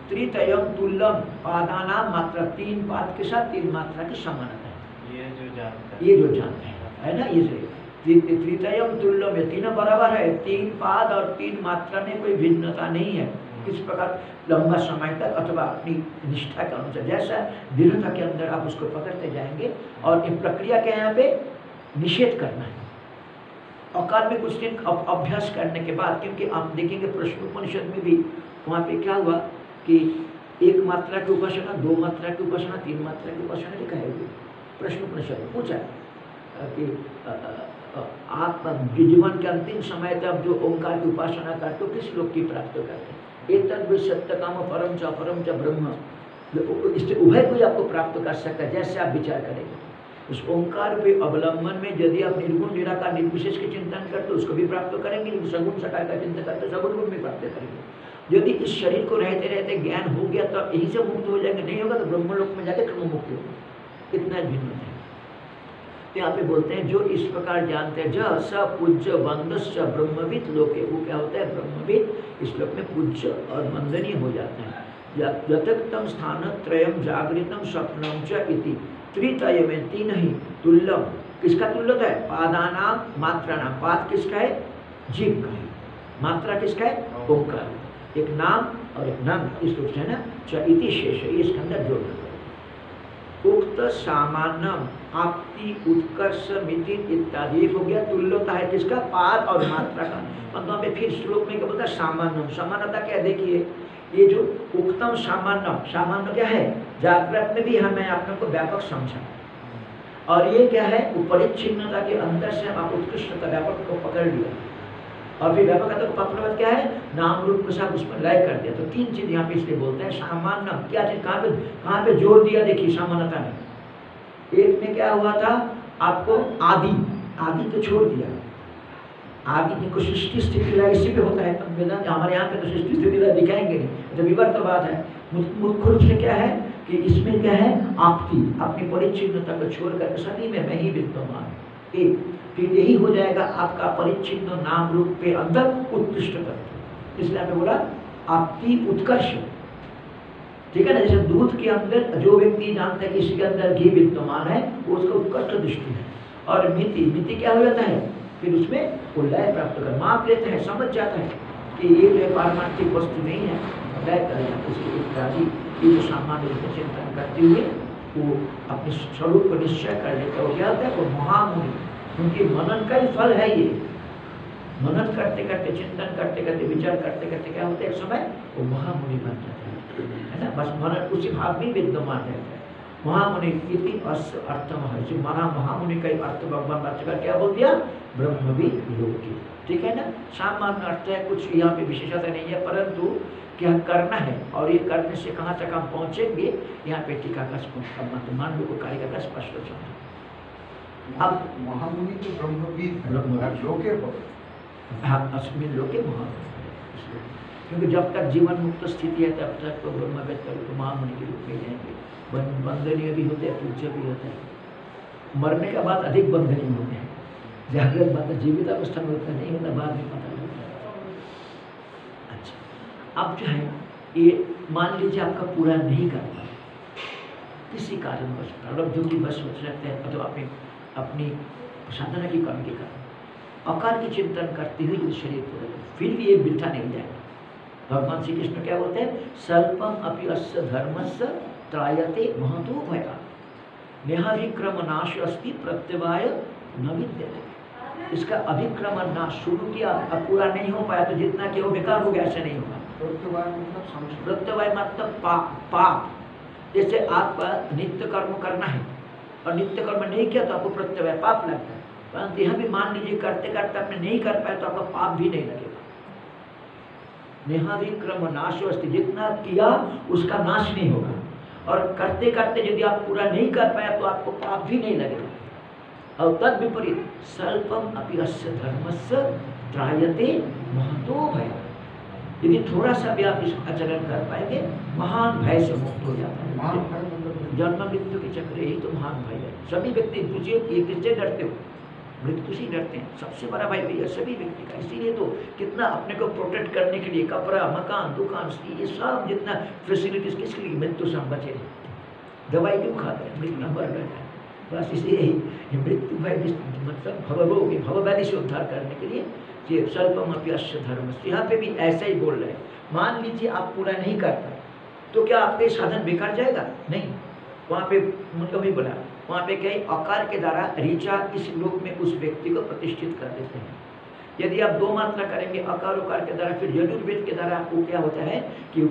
त्रितयम तुल्यम पादाना मात्रा तीन पाद के साथ तीन मात्रा की समानता है। ये जो जानता है। ये जो जानते हैं है ना ये त्रितयम तुल्यम ये तीनों बराबर है। तीन पाद और तीन मात्रा में कोई भिन्नता नहीं है। इस प्रकार लंबा समय तक अथवा अपनी निष्ठा के अनुसार जैसा दृढ़ता के अंदर आप उसको पकड़ते जाएँगे और इन प्रक्रिया के यहाँ पे निषेध करना है। अकाल में कुछ दिन अभ्यास करने के बाद क्योंकि आप देखेंगे प्रश्नोपनिषद में भी वहाँ पे क्या हुआ कि एक मात्रा की उपासना, दो मात्रा की उपासना, तीन मात्रा की उपासना लिखा है प्रश्न प्रश्न पूछा है। कि आप जीवन के अंतिम समय तक जो ओंकार की उपासना करते हो, किस लोग की प्राप्त करते हैं? एक तत्व सत्य काम परम च परम च ब्रह्म। इससे उभय को ही आपको प्राप्त कर सकता है, जैसे आप विचार करेंगे। उस ओंकार पे अवलंबन में यदि आप निर्गुण, निराकार, निर्विशेष के चिंतन करते हो, उसको भी प्राप्त करेंगे सगुण, सकार का चिंतन करते सगुण, गुण भी प्राप्त करेंगे। यदि इस शरीर को रहते रहते ज्ञान हो गया तो यहीं से मुक्त हो जाएँगे, नहीं होगा तो ब्रह्म लोक में जाके क्रम मुक्ति होगा। इतना भिन्न है। तो यहाँ पे बोलते हैं, जो इस प्रकार जानते हैं ज स पूज्य वंदस्य ब्रह्मविद लोके, वो क्या होता है? ब्रह्मविद इस लोक में पूज्य और वंदनीय हो जाते हैं। यथक्तम स्थान त्रयम जागृतम स्वप्नम च त्रितय में तीन ही तुल्यम किसका तुल्यता है? पादानाम मात्रा नाम पाद किसका है? जीव का है। मात्रा किसका है? ओंकार। एक नाम और एक नाम इस रूप से ना च इति शेष है, इसके अंदर जोड़ना उक्त सामान्यम, आपती, उत्कर्ष, मिति इत्यादि हो गया तुल्यता है किसका? पाद और मात्रा का। मतलब में फिर श्लोक में क्या बोलता है? सामान्यम। सामान्यता क्या देखिए, ये जो उक्तम सामान्य सामान्य क्या है? जागृत में भी हमें आपने को व्यापक समझा। और ये क्या है? उपरिच्छिन्नता के अंदर से हम आप उत्कृष्टता व्यापक को पकड़ लिया। और फिर व्यापक को पकड़ने बाद क्या है? नाम रूप के साथ उसमें लय कर दिया। तो तीन चीज़ यहाँ पे इसलिए बोलते हैं, सामान्य। क्या चीज़? कहाँ पे? कहाँ पे ज़ोर दिया? देखिए, सामान्यता में। एक में क्या हुआ था? आपको आदि। आदि तो छोड़ दिया। आदि जिनको सृष्टि स्थिति लय इसी पे होता है वेदांत हमारे यहाँ पे तो सृष्टि स्थिति लय दिखाएँगे नहीं। तो विवर्त बात है। मुख्य रूप से क्या है? कि इसमें क्या है? आपकी, अपनी परिच्छिन्नता को छोड़ कर सभी में मैं ही विद्यमान एक फिर यही हो जाएगा आपका परिच्छिन्न नाम रूप पे अंदर उत्कृष्ट तत्व। इसलिए आपने बोला, आपकी उत्कर्ष। ठीक है ना? जैसे दूध के अंदर जो व्यक्ति जानता है कि इसके अंदर घी विद्यमान है, वो उसका उत्कृष्ट दृष्टि है। और मिति मिति क्या हो जाता है? फिर उसमें वो लय प्राप्त कर माप लेते हैं, समझ जाता है कि ये जो पारमार्थिक वस्तु नहीं है। लय कर इसलिए इत्यादि जो सामान्य रूप चिंतन करते हुए वो अपने स्वरूप को निश्चय कर लेता है। वो क्या होता है? वो महामुनि। उनके मनन का ही फल है ये। मनन करते करते, चिंतन करते करते, विचार करते करते क्या होता है? एक समय वो महामुनि बन जाता है। है ना? बस मनन उसी भाव में विद्यमान रहता है। महामुनि इति अस अर्थम है जो मना महामुनि का अर्थ भगवान भाष्यकार क्या बोल दिया? ब्रह्म भी योगी। ठीक है ना? सामान्य अर्थ है, कुछ यहाँ पे विशेषता नहीं है, परंतु क्या करना है? और ये करने से कहाँ तक हम पहुँचेंगे? यहाँ पे टीका का मतलब मांडव को कार्य का स्पष्ट अब महामुनि तो ब्रह्मवीद लोके हाँ अस्मिन लोके क्योंकि जब तक जीवन मुक्त स्थिति है तब तक तो ब्रह्मवेद तो महामुनि के रूप में जाएँगे बंधनीय भी होते हैं पूज्य भी होते हैं। मरने के बाद अधिक बंधनीय होते हैं। जागृत बात जीवित अवस्था में उतना नहीं होता बाद में पता लगता है। अच्छा अब जो है ये मान लीजिए आपका पूरा नहीं कर पाए किसी कारण बस प्रारब्धों की बस सोच सकते हैं तो अपनी अपनी साधना की कमी के कारण। अकाल की चिंतन करते हुए यदि शरीर हो, फिर भी ये बिठा नहीं जाएगा। भगवान श्री कृष्ण क्या बोलते हैं? स्वल्पम अपि अस्य धर्मस्य त्रायते महतो भया नेहाभिक्रम नाश अस्थि प्रत्यवाय न विद्यते। इसका अभिक्रमण नाश शुरू किया अब पूरा नहीं हो पाया तो जितना किया वो बेकार हो गया ऐसा नहीं होगा। प्रत्यवाय मतलब प्रत्यवाय मतलब पाप पाप। जैसे आपका नित्य कर्म करना है। और नित्य कर्म नहीं किया तो आपको प्रत्यवाय पाप लगता है। परंतु यह भी मान लीजिए करते करते आपने नहीं कर पाया तो आपका पाप भी नहीं लगेगा। नेहाभिक्रम नाश अस्ति जितना किया उसका नाश नहीं होगा। और करते करते यदि आप पूरा नहीं कर पाया तो आपको पाप भी नहीं लगेगा। और तद विपरीत स्वल्पम अपि अस्य धर्मस्य त्रायते महतो भय। यदि थोड़ा सा भी आप इस आचरण कर पाएँगे, महान भय से मुक्त हो जाता है। जन्म मृत्यु के चक्र यही तो महान भय है। सभी व्यक्ति कि ये किससे डरते हो? मृत्यु से डरते हैं। सबसे बड़ा भाई भैया सभी व्यक्ति का। इसीलिए तो कितना अपने को प्रोटेक्ट करने के लिए कपड़ा, मकान, दुकान ये सब जितना फैसिलिटीज़ किसके लिए? मृत्यु से हम बचे दवाई क्यों खाते हैं? मृत्यु है। बस इसलिए ही मृत्यु भय मतलब भवरोग भवव्याधि से उद्धार करने के लिए ये स्वल्पम अप्यस्य धर्म यहाँ पे भी ऐसा ही बोल रहे हैं। मान लीजिए आप पूरा नहीं कर पाए तो क्या आपके साधन बेकार जाएगा? नहीं। वहाँ पे मतलब भी बोला वहाँ पे क्या है, अकार के द्वारा ऋचा इस लोक में उस व्यक्ति को प्रतिष्ठित कर देते हैं। यदि आप दो मात्रा करेंगे अकार उकार के द्वारा फिर यजुर्वेद के द्वारा आपको क्या होता है कि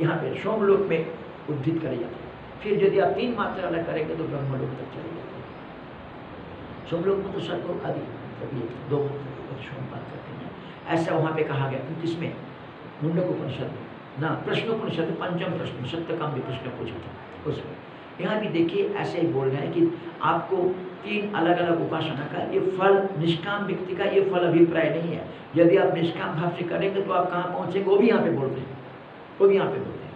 यहाँ पे सोमलोक में उद्धित करे जाते हैं। फिर यदि आप तीन मात्रा अलग करेंगे तो ब्रह्मलोक तक चले जाते हैं। सोमलोक में तो स्वर्ग आदि दो सोम बात करते हैं। ऐसा वहाँ पे कहा गया किसमें? मुंडक उपनिषद में। ना प्रश्नोपनिषद पंचम प्रश्न सत्य काम भी प्रश्न पूछा था। उसमें यहाँ भी देखिए ऐसे ही बोल रहे हैं कि आपको तीन अलग अलग उपासना का ये फल निष्काम व्यक्ति का ये फल अभिप्राय नहीं है। यदि आप निष्काम भाव से करेंगे तो आप कहाँ पहुँचेंगे? वो भी यहाँ पे बोलते हैं। वो भी यहाँ पे बोलते हैं।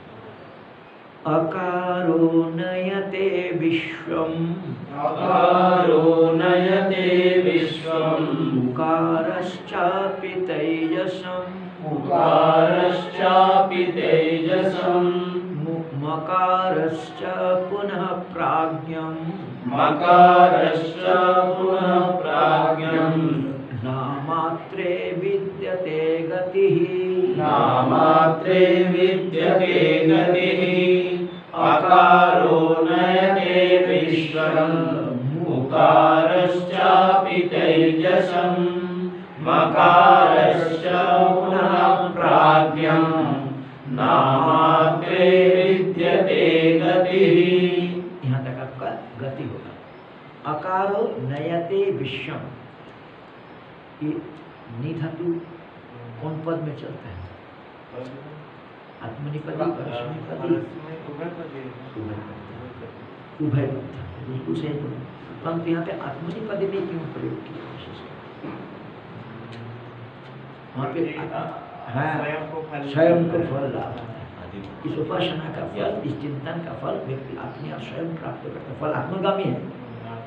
अकारो नयते विश्वम। अकारो नयते विश्वम्। उकारश्चापि तेजसम्। उकारश्चापि तेजसम्। मकारश्च पुनः प्राज्ञम्। मकारश्च पुनः प्राज्ञम्। नामात्रे विद्यते गतिः। नामात्रे विद्यते गतिः। अकारो नयते विश्वम् उकारश्चापि तेजसम् मकारश्च पुनः प्राज्ञम्। नामात्रे नयते विश्वम। ये नी धातु कौन पद में चलता है? आत्मनिपदी उभय पद था बिल्कुल सही बोला परंतु यहाँ पे आत्मनिपदी में क्यों प्रयोग किया? वहाँ पे हाँ। स्वयं को फल लाभ इस उपासना का फल इस चिंतन का फल व्यक्ति अपने आप स्वयं प्राप्त करता है। फल आत्मगामी है।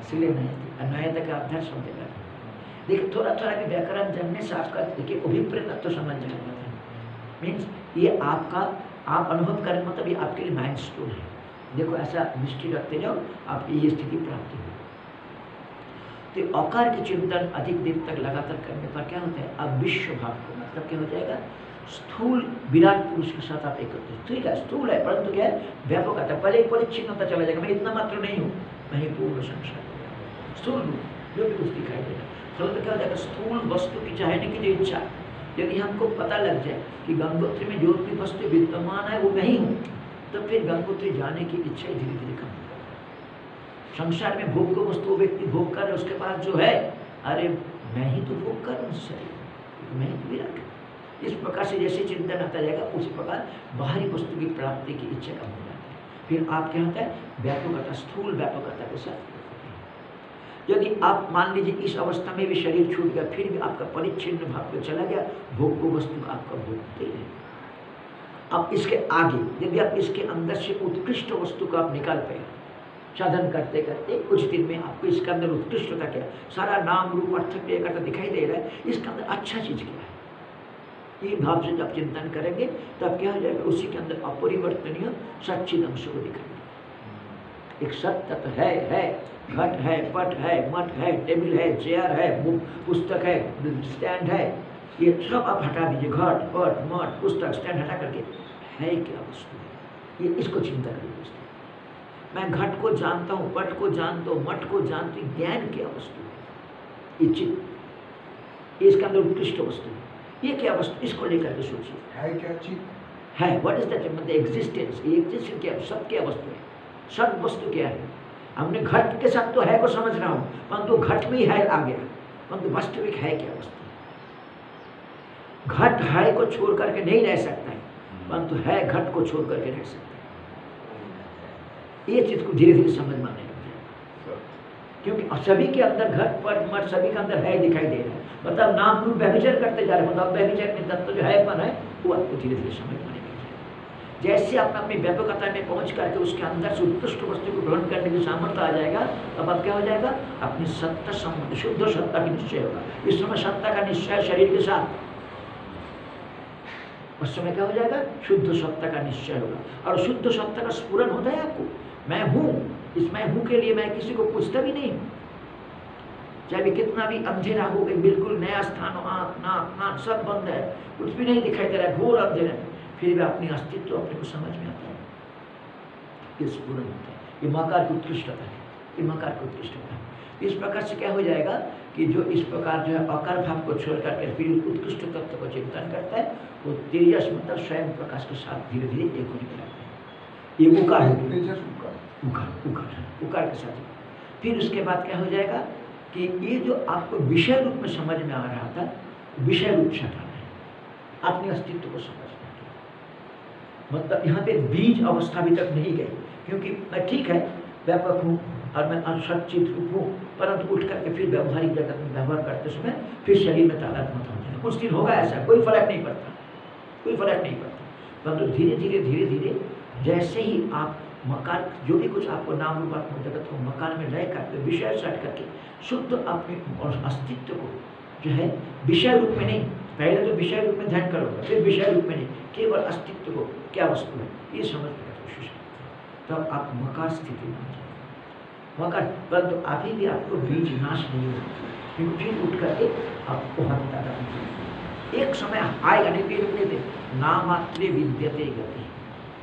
इसलिए नयत का अध्ययन समझेगा देखिए थोड़ा थोड़ा भी व्याकरण जानने से आपका, देखिए, अभिप्रेत तत्व समझ जाएगा मीन्स ये आपका, आप अनुभव करें मतलब ये आपके लिए माइंड स्टोन है। देखो, ऐसा दृष्टि रखते जाओ, आपकी ये स्थिति प्राप्त हो तो अकार के चिंतन अधिक देर तक लगातार करने पर क्या होता है? अब विश्व भाव को मतलब क्या हो जाएगा? स्थूल विराट पुरुष के साथ आप एकत्रित ठीक है, स्थूल है, परंतु क्या है? व्यापक आता है। पहले एक परिच्छिन्नता चला जाएगा। मैं इतना मात्र नहीं हूँ। मैं ही पूर्ण संसार हूँ। स्थूल रूप जो भी कुछ दिखाई तो क्या हो जाएगा स्थूल वस्तु की चाहने की जो इच्छा, यदि हमको पता लग जाए कि गंगोत्री में जो भी वस्तु विद्यमान है, वो नहीं हूँ तो फिर गंगोत्री जाने की इच्छा धीरे धीरे कम संसार में भोग को वस्तु व्यक्ति भोग कर उसके पास जो है, अरे, मैं ही तो भोग कर हूँ शरीर मैं ही तो विराट इस प्रकार से जैसे चिंतन आता जाएगा, उसी प्रकार बाहरी वस्तु की प्राप्ति की इच्छा कम हो जाती है। फिर आप क्या होता है व्यापकता स्थूल व्यापकता के साथ यदि आप मान लीजिए इस अवस्था में भी शरीर छूट गया, फिर भी आपका परिच्छिन्न भाव पे चला गया, भोग को वस्तु आपका भोग ही। अब इसके आगे, यदि आप इसके अंदर से उत्कृष्ट वस्तु को आप निकाल पाए, साधन करते करते कुछ दिन में आपको इसके अंदर उत्कृष्टता क्या? सारा नाम रूप अर्थ क्रिया करता दिखाई दे रहा है, इसके अंदर अच्छा चीज़ क्या है? ये भाव से जब चिंतन करेंगे, तब क्या हो जाएगा? उसी के अंदर अपरिवर्तनीय सच्चिद अंश को दिखाई देगा एक सत्य तो है है घट है पट है मठ है टेबल है चेयर है बुक पुस्तक है स्टैंड है। ये सब आप हटा दीजिए घट पट मठ पुस्तक स्टैंड हटा करके। है क्या वस्तु? ये इसको चिंता करिए मैं घट को जानता हूँ पट को जानता हूँ मठ को जानती हूँ ज्ञान क्या वस्तु है? ये चित्त। इसके अंदर उत्कृष्ट वस्तु है। ये क्या वस्तु? इसको लेकर के सोचिए। है क्या चीज़ है। व्हाट इज़ दैट मतलब एग्जिस्टेंस ये एग्जिस्टेंस क्या? सब क्या वस्तु है? सब वस्तु क्या है? हमने घट के साथ तो है को समझ रहा हूँ, परंतु घट में ही आ गया परंतु वास्तविक है क्या वस्तु? घट है को छोड़ करके नहीं रह सकता है, परंतु है घट को छोड़ करके रह सकता है। ये चीज़ को धीरे धीरे समझ में आने क्योंकि सभी के अंदर घट, पट मठ सभी के अंदर है दिखाई दे रहा है। मतलब नाम रूप व्यभिचार करते जा रहे हैं मतलब व्यभिचार में तत्व जो है, पर है, वो आपको धीरे धीरे समझ में जैसे आप अपनी व्यापकता में पहुँच करके उसके अंदर से उत्कृष्ट वस्तु को ग्रहण करने की सामर्थ्य आ जाएगा, तब अब क्या हो जाएगा? अपनी सत्ता संबंध शुद्ध सत्ता की निश्चय होगा। इस समय सत्ता का निश्चय शरीर के साथ। उस समय क्या हो जाएगा? शुद्ध सत्ता का निश्चय होगा। और शुद्ध सत्ता का स्फुरन होता है आपको। मैं हूँ। इस मैं हूँ के लिए मैं किसी को पूछता भी नहीं। हूँ चाहे कितना भी अंधेरा हो गई बिल्कुल नया स्थान हो, आँख, नाक नाक सब बंद है। कुछ भी नहीं दिखाई दे रहा है। घोर अंधेरा है। फिर भी अपनी अस्तित्व अपने को समझ में आता है। ये स्फुरन होता। है ये मकार की उत्कृष्टता है। ये मकार की उत्कृष्टता है। इस प्रकार से क्या हो जाएगा कि जो इस प्रकार जो है अकार भाव को छोड़ करके फिर उत्कृष्ट तत्व को चिंतन करता है वो तेजस मतलब स्वयं प्रकाश के साथ धीरे धीरे एक होने लगता है ये उकार हो तेजस उकार। उकार उकार उकार के साथ। फिर उसके बाद क्या हो जाएगा कि ये जो आपको विषय रूप में समझ में आ रहा था विषय रूप से हटाना है। अपने अस्तित्व को समझना है मतलब यहाँ पे बीज अवस्था अभी तक नहीं गई, क्योंकि मैं ठीक है, व्यापक हूँ और मैं असचित रूप हूँ, परंतु उठ करके फिर व्यवहारिक जगत में व्यवहार करते समय फिर शरीर में तादात्मता हो। जाए कुछ दिन होगा ऐसा, कोई फ़र्क नहीं पड़ता, कोई फ़र्क नहीं पड़ता। परंतु धीरे धीरे धीरे धीरे जैसे ही आप मकान, जो भी कुछ आपको नाम रूपात्मक जगत को मकान में लय करके, विषय सेट करके शुद्ध अपने अस्तित्व को जो है, विषय रूप में नहीं पहले तो विषय रूप में ध्यान करोगे, फिर विषय रूप में नहीं। केवल अस्तित्व को, क्या वस्तु है? ये समझने की कोशिश करो तब आप मकार स्थिति में आ जाए मकर, परंतु अभी भी आपको बीज नाश नहीं होगा क्योंकि फिर उठ करके आपको हत्या करनी एक समय आएगा नहीं, फिर रुकने दे। नामात्रे विद्यते गति।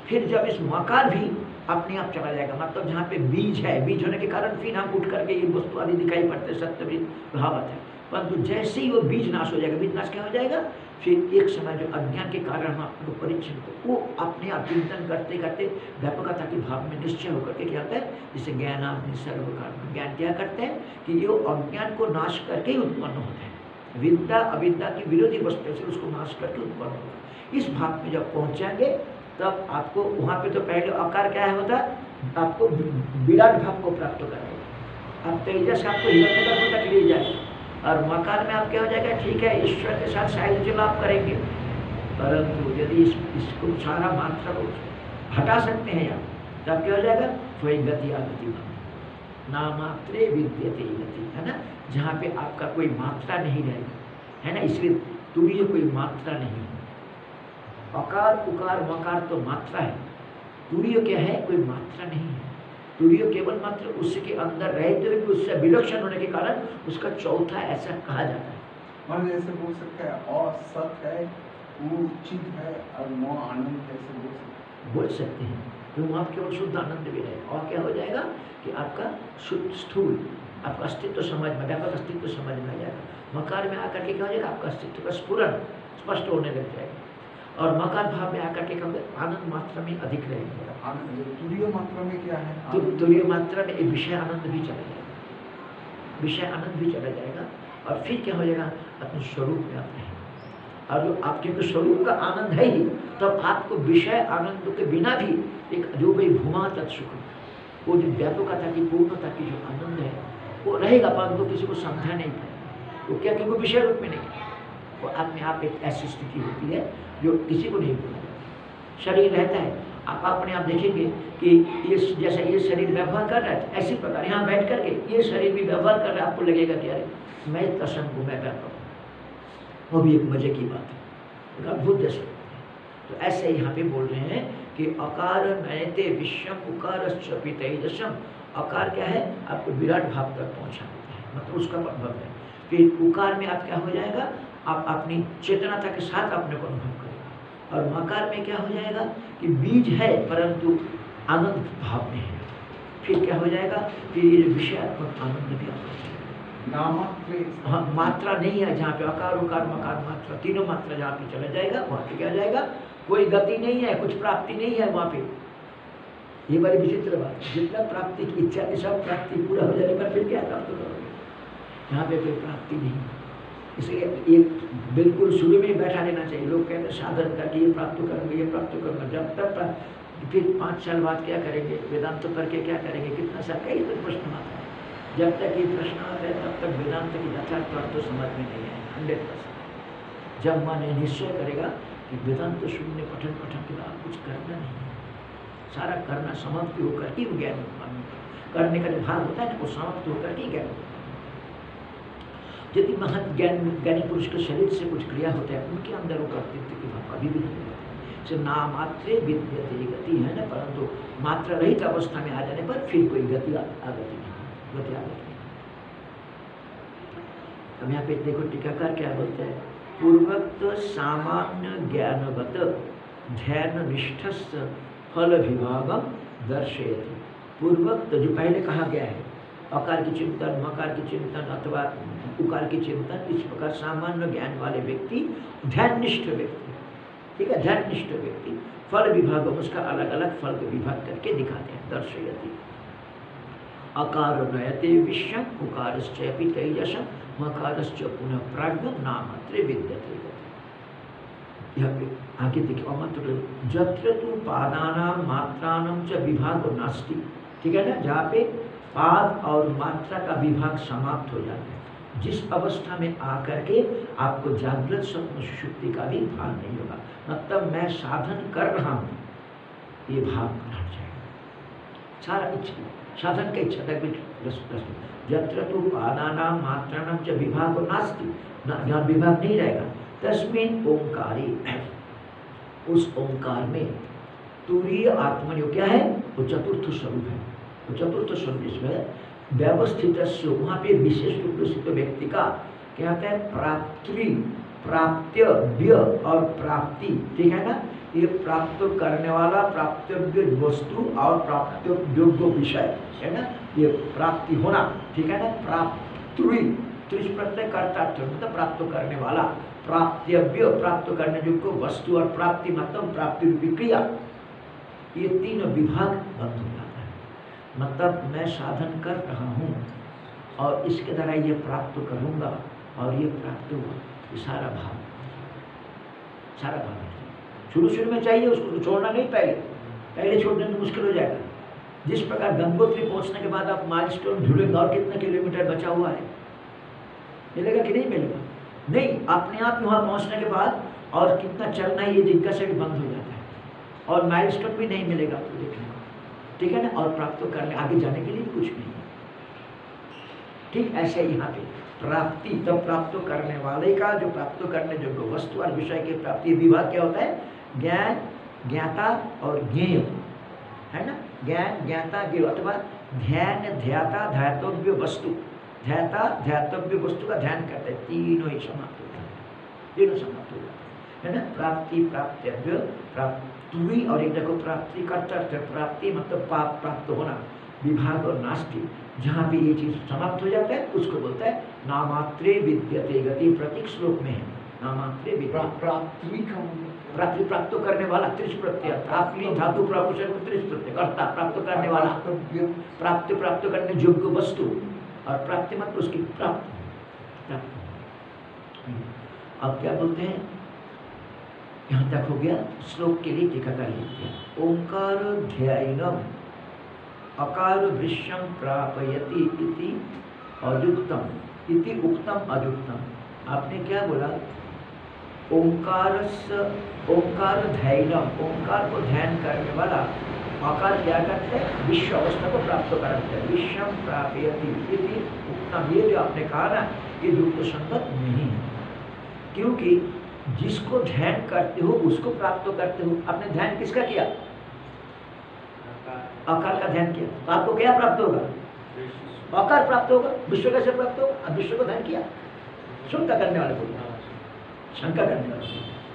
फिर जब इस मकार भी अपने आप चला जाएगा मतलब जहाँ पे बीज है, बीज होने के कारण फिर हम उठ करके ये वस्तु आदि दिखाई पड़ते सत्य भी भावत है। परंतु जैसे ही वो बीज नाश हो जाएगा, बीज नाश क्या हो जाएगा? फिर एक समय जो अज्ञान के कारण हम अपने परीक्षण को, वो अपने आप चिंतन करते करते व्यापकता के भाव में निश्चय होकर के क्या होता है? जिसे ज्ञान आप सर्व कारण ज्ञान क्या करते हैं? कि ये अज्ञान को नाश करके ही उत्पन्न होते हैं। विद्या, अविद्या की विरोधी वस्तु से उसको नाश करके उत्पन्न होगा इस भाव में जब पहुंचाएँगे तब आपको वहाँ पे तो पहले आकार क्या है होता? आपको विराट भाव को प्राप्त करेगा अब तेजस आपको हिरण्य तक ले जाए और मकान में आप क्या हो जाएगा? ठीक है, ईश्वर के साथ साहित्य लाभ करेंगे। परंतु यदि इस, इसको सारा मात्रा को हटा सकते हैं आप तब क्या हो जाएगा? कोई गति आगति नामात्रे विद्यते गति, है ना? जहाँ पे आपका कोई मात्रा नहीं रहेगा, है ना? इसलिए तुरीय कोई मात्रा नहीं अकार उकार मकार तो मात्रा है। तुरीय क्या है? कोई मात्रा नहीं है। तुरीय केवल मात्र उसके अंदर रहते हुए भी उससे विलक्षण होने के कारण उसका चौथा ऐसा कहा जाता है। मान जैसे बोल सकते हैं और है है आनंद है बोल सकते हैं। बोल सकते हैं। तो वहाँ केवल शुद्ध आनंद भी रहे। और क्या हो जाएगा कि आपका शुद्ध स्थूल आपका अस्तित्व समझ में व्यापक अस्तित्व समझ में आ जाएगा। मकार में आकर के क्या हो जाएगा? आपका अस्तित्व का स्फुरन स्पष्ट होने लग जाएगा। और मकार भाव में आकर के क्या होगा आनंद मात्रा में अधिक रहेगा आनंद तुरीय मात्रा में क्या है? तो? तुरीय मात्रा में एक विषय आनंद भी चला जाएगा। विषय आनंद भी चला जाएगा और फिर क्या हो जाएगा? अपने स्वरूप में आप रहेंगे। और जो आप जो स्वरूप का आनंद है ही तब आपको विषय आनंद के बिना भी एक जो भाई भूमा तत्सुख वो जो व्यापकता की पूर्णता की जो आनंद है वो रहेगा परंतु किसी को समझा नहीं पाएगा। वो क्या क्योंकि वो विषय रूप में नहीं है। वो अपने आप एक ऐसी स्थिति होती है जो किसी को नहीं बोला जाता शरीर रहता है। आप अपने आप देखेंगे कि ये जैसा ये शरीर व्यवहार कर रहा है, ऐसी प्रकार यहाँ बैठ करके ये शरीर भी व्यवहार कर रहा है, आपको लगेगा कि अरे, मैं तसंग हूँ, मैं व्यापक हूँ। वो भी एक मज़े की बात है। एक अद्भुत जैसे तो ऐसे यहाँ पे बोल रहे हैं कि अकार नयते विश्वम उकार तेजसम अकार क्या है? आपको विराट भाव तक पहुँचा है। मतलब उसका अनुभव है फिर उकार में आप क्या हो जाएगा? आप अपनी चेतनता के साथ अपने को अनुभव करेगा और मकार में क्या हो जाएगा कि बीज है परंतु आनंद भाव में है। फिर क्या हो जाएगा कि ये विषयात्मक आनंद भी आपको हाँ मात्रा नहीं है जहाँ पे अकार उकार मकार मात्रा तीनों मात्रा जहाँ पे चला जाएगा वहाँ पे क्या हो जाएगा? कोई गति नहीं है कुछ प्राप्ति नहीं है वहाँ पे। ये बड़ी विचित्र बात जितना प्राप्ति की इच्छा की सब प्राप्ति पूरा हो जाने पर फिर क्या प्राप्त करोगे यहाँ पे कोई प्राप्ति नहीं है। इसलिए एक बिल्कुल शुरू में ही बैठा लेना चाहिए। लोग कहते हैं, साधन करके ये प्राप्त करूँगा, ये प्राप्त करूँगा। जब तक फिर पाँच साल बाद क्या करेंगे? वेदांत तो के क्या करेंगे? कितना साल? कई तो प्रश्न आता है। जब तक ये प्रश्न आता है, तब तक वेदांत की यथार्थ अर्थ तो समझ में नहीं आए हंड्रेड परसेंट जब मन निश्चय करेगा कि वेदांत शून्य, पठन पठन के बाद कुछ करना नहीं है। सारा करना समाप्त होकर ही ज्ञान करने का जो भाव होता है ना, वो समाप्त होकर ही ज्ञान होता है। यदि महत ज्ञान, ज्ञानी पुरुष के शरीर से कुछ क्रिया होता है, उनके अंदर वो कर्तृत्व की भाव कभी भी नहीं होता से नामात्रे विद्यते, गति है ना, परंतु मात्रा रहित अवस्था में आ जाने पर फिर कोई गति आगति नहीं, गति आगति अब यहाँ पे देखो टीकाकार क्या बोलते हैं, पूर्वक्त सामान्य ज्ञानवत ध्यान निष्ठस्थ फल विभागम दर्शयति। पूर्वक्त जो पहले कहा गया है, अकार की चिंतन, मकार की चिंतन अथवा उकार की चिंतन इस प्रकार सामान्य ज्ञान वाले व्यक्ति ध्याननिष्ठ व्यक्ति ठीक है? ध्याननिष्ठ व्यक्ति। फल विभाग उसका अलग अलग फल विभाग करके दिखाते हैं। दर्शयति। अकार नयते विश्व उकारश्चपि तेजसम मकारश्च पुनः प्राज्ञ नामत्रे विद्यते। आगे देखिए, अमत्र जत्र तु पादानाम मात्राणाम च विभाग नास्ति। ठीक है ना? जहाँ पे पाद और मात्रा का विभाग समाप्त हो जाता है। जिस अवस्था में आकर के आपको जागृत स्वप्न सुषुप्ति का भी भान नहीं होगा। मतलब मैं साधन कर रहा हूँ, ये भाव हट जाएगा। सारा इच्छा, साधन का इच्छा तक भी जत्र तु पादानाम मात्राणाम च विभाग नास्ति। न जहाँ विभाग नहीं रहेगा। तस्मिन ओंकारी, उस ओंकार में तुरीय आत्मा जो क्या है? वो चतुर्थ स्वरूप है। वो चतुर्थ स्वरूप इसमें व्यवस्थित वहाँ पे विशेष रूप से तो व्यक्ति का क्या होता है प्राप्ति, प्राप्त्य व्य और प्राप्ति। ठीक है ना? ये प्राप्त करने वाला, प्राप्तव्य वस्तु और प्राप्त योग्य विषय, है ना? ये प्राप्ति होना, ठीक है ना? प्राप्ति, त्रिश प्रत्यय कर्ता मतलब प्राप्त करने वाला। प्राप्तव्य, प्राप्त करने योग्य वस्तु और प्राप्ति मतलब प्राप्ति रूपी क्रिया। ये तीन विभाग बंद हो जाता है मतलब मैं साधन कर रहा हूँ और इसके द्वारा ये प्राप्त करूँगा और ये प्राप्त हुआ। ये सारा भाव। सारा भाव शुरू शुरू में चाहिए उसको छोड़ना नहीं, पहले। पहले छोड़ने में मुश्किल हो जाएगा। जिस प्रकार गंगोत्री पहुँचने के बाद आप माइल स्टोन ढूंढेंगे और कितना किलोमीटर बचा हुआ है? मिलेगा कि नहीं मिलेगा? नहीं, अपने आप वहाँ पहुँचने के बाद और कितना चलना है ये जिनका से भी बंद हो जाता है। और माइल स्टोन भी नहीं मिलेगा आपको देखने को। ठीक है ना? और प्राप्त करने, आगे जाने के लिए कुछ नहीं। ठीक, ऐसे यहाँ पे। प्राप्ति तो प्राप्त करने वाले का, जो प्राप्त करने जो वस्तु और विषय की प्राप्ति विभाग क्या होता है? ज्ञान, ज्ञाता और ज्ञेय। है ना? ज्ञान, ज्ञाता, ज्ञेय, अथवा ध्यान, ध्याता, ध्यातव्य वस्तु। ध्याता, ध्यातव्य वस्तु का ध्यान करते हैं। तीनों ही समाप्त हो जाते हैं। तीनों समाप्त हो जाते हैं। है ना? प्राप्ति प्राप्तव्य प्राप्ति और एक देखो प्राप्ति कर्तव्य प्राप्ति मतलब पाप प्राप्त होना विभाग और नास्ति। जहाँ पे ये चीज़ समाप्त हो जाता है उसको बोलता है नामात्रे विद्यते गति प्रतीक श्लोक में है। नामात्रे प्राप्ति मतलब प्राप्ति प्राप्त करने वाला त्रिश प्रत्यय। प्राप्ति धातु प्राप्त त्रिश प्रत्यय। कर्ता प्राप्त करने वाला। प्राप्त प्राप्त करने योग्य वस्तु। और प्राप्ति मतलब उसकी प्राप्त। अब क्या बोलते हैं? यहाँ तक हो गया। श्लोक के लिए टीकाकार लिखते हैं। ओंकार ध्यानम अकार वृश्यम प्रापयति इति अयुक्तम इति उक्तम अयुक्तम आपने क्या बोला? ओंकार ओंकार ध्यानम ओंकार को ध्यान करने वाला आकार क्या करते हैं? विश्व अवस्था को प्राप्त कराते हैं। विश्वम प्रापयति इति उक्तम। ये जो आपने कहा ना, ये युक्त संगत नहीं है। क्योंकि जिसको ध्यान करते हो, उसको प्राप्त करते हो। आपने ध्यान किसका किया? आकार का ध्यान किया। तो आपको क्या प्राप्त होगा? आकार प्राप्त होगा। विश्व कैसे प्राप्त होगा? विश्व को ध्यान किया। शंका करने वाले को। शंका करने वाले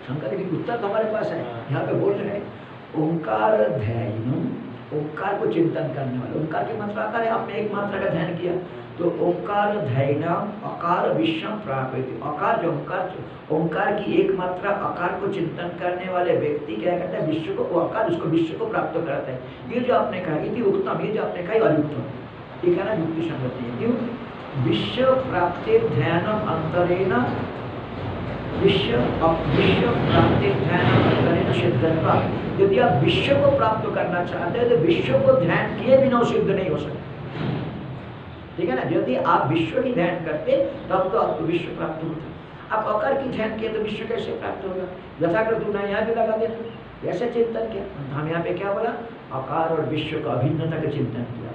शंका लेकिन उत्तर तो हमारे पास है। यहाँ पे बोल रहे हैं, ओंकार ध्यान ओंकार को चिंतन करने वाले ओंकार की मात्रा आकार है। आपने एक मात्रा का ध्यान किया। तो ओंकार ध्यान अकार विश्व प्राप्त अकार जो ओंकार ओंकार की एक मात्रा आकार को चिंतन करने वाले व्यक्ति क्या करता है? विश्व को, वो आकार उसको विश्व को प्राप्त कराता है। ये जो आपने कहा ये उत्तम ये जो आपने कहा अयुक्तम ये कहना युक्ति संगति है। क्यों विश्व प्राप्ति ध्यान अंतरेण, विश्व विश्व प्राप्ति ध्यान अंतरेण सिद्धत्वा। यदि आप विश्व को प्राप्त करना चाहते हैं तो विश्व को ध्यान किए बिना सिद्ध नहीं हो सकता। ठीक है ना? यदि आप विश्व की ध्यान करते, तब तो आपको विश्व प्राप्त होता आप अकार की ध्यान किए तो विश्व कैसे प्राप्त होगा? यथाकृत गुना यहाँ भी लगा देना ऐसे चिंतन किया। हम यहाँ पे क्या बोला? अकार और विश्व का अभिन्नता का चिंतन किया।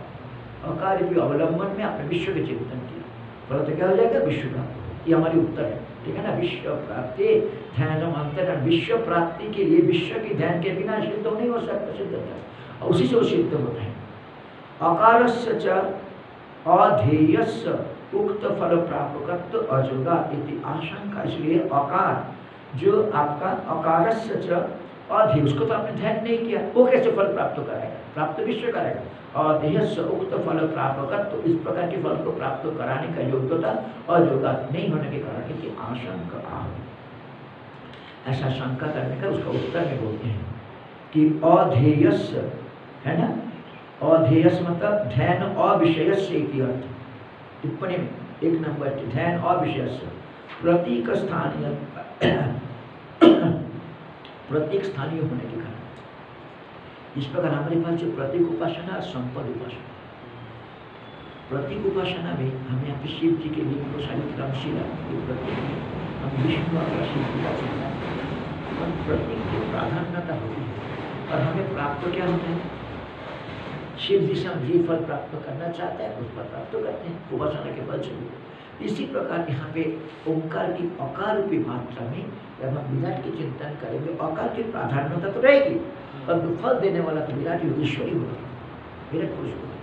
अकार भी अवलंबन में आपने विश्व के चिंतन किया। परंतु क्या हो जाएगा? विश्व का। ये हमारी उत्तर है। ठीक है ना? विश्व प्राप्ति ध्यान अंतर विश्व प्राप्ति के लिए विश्व की ध्यान के बिना सिद्ध नहीं हो सकता, सिद्ध और उसी से वो सिद्ध होता है। अकार से अधेयस उक्त फल प्रापकत्व अजोगा इति आशंका। इसलिए अकार, जो आपका अकार से अधेय, उसको तो आपने ध्यान नहीं किया, वो कैसे फल प्राप्त कराएगा प्राप्त विश्व कराएगा अध्यय उक्त फल प्रापक तो इस प्रकार के फल को प्राप्त कराने का योग्यता अयोग्य नहीं होने के कारण इसकी आशंका। ऐसा शंका करने का उसका उत्तर में बोलते हैं कि अधेयस है ना? ध्यान अविषयस इति अर्थ। टिप्पणी में एक नंबर ध्यान अविषयस प्रतीक स्थानीय प्रतीक स्थानीय होने के कारण। इस प्रकार हमारे पास जो प्रतीक उपासना संपद उपासना। प्रतीक उपासना में हम यहाँ पे शिव जी के लिंग को प्रतीक हम विष्णु और शिव जी का चिंता प्रतीक की प्राधान्यता होती है। और हमें प्राप्त क्या होता है? शिव जी से हम ये फल प्राप्त करना चाहते हैं उस फल प्राप्त करते हैं उपासना के बल से इसी प्रकार यहाँ पे ओंकार की अकार रूपी मात्रा में जब हम विराट की चिंतन करेंगे अकार की प्राधान्यता तो रहेगी परंतु फल देने वाला तो विराट योगेश्वरी होगा विराट पुरुष होगा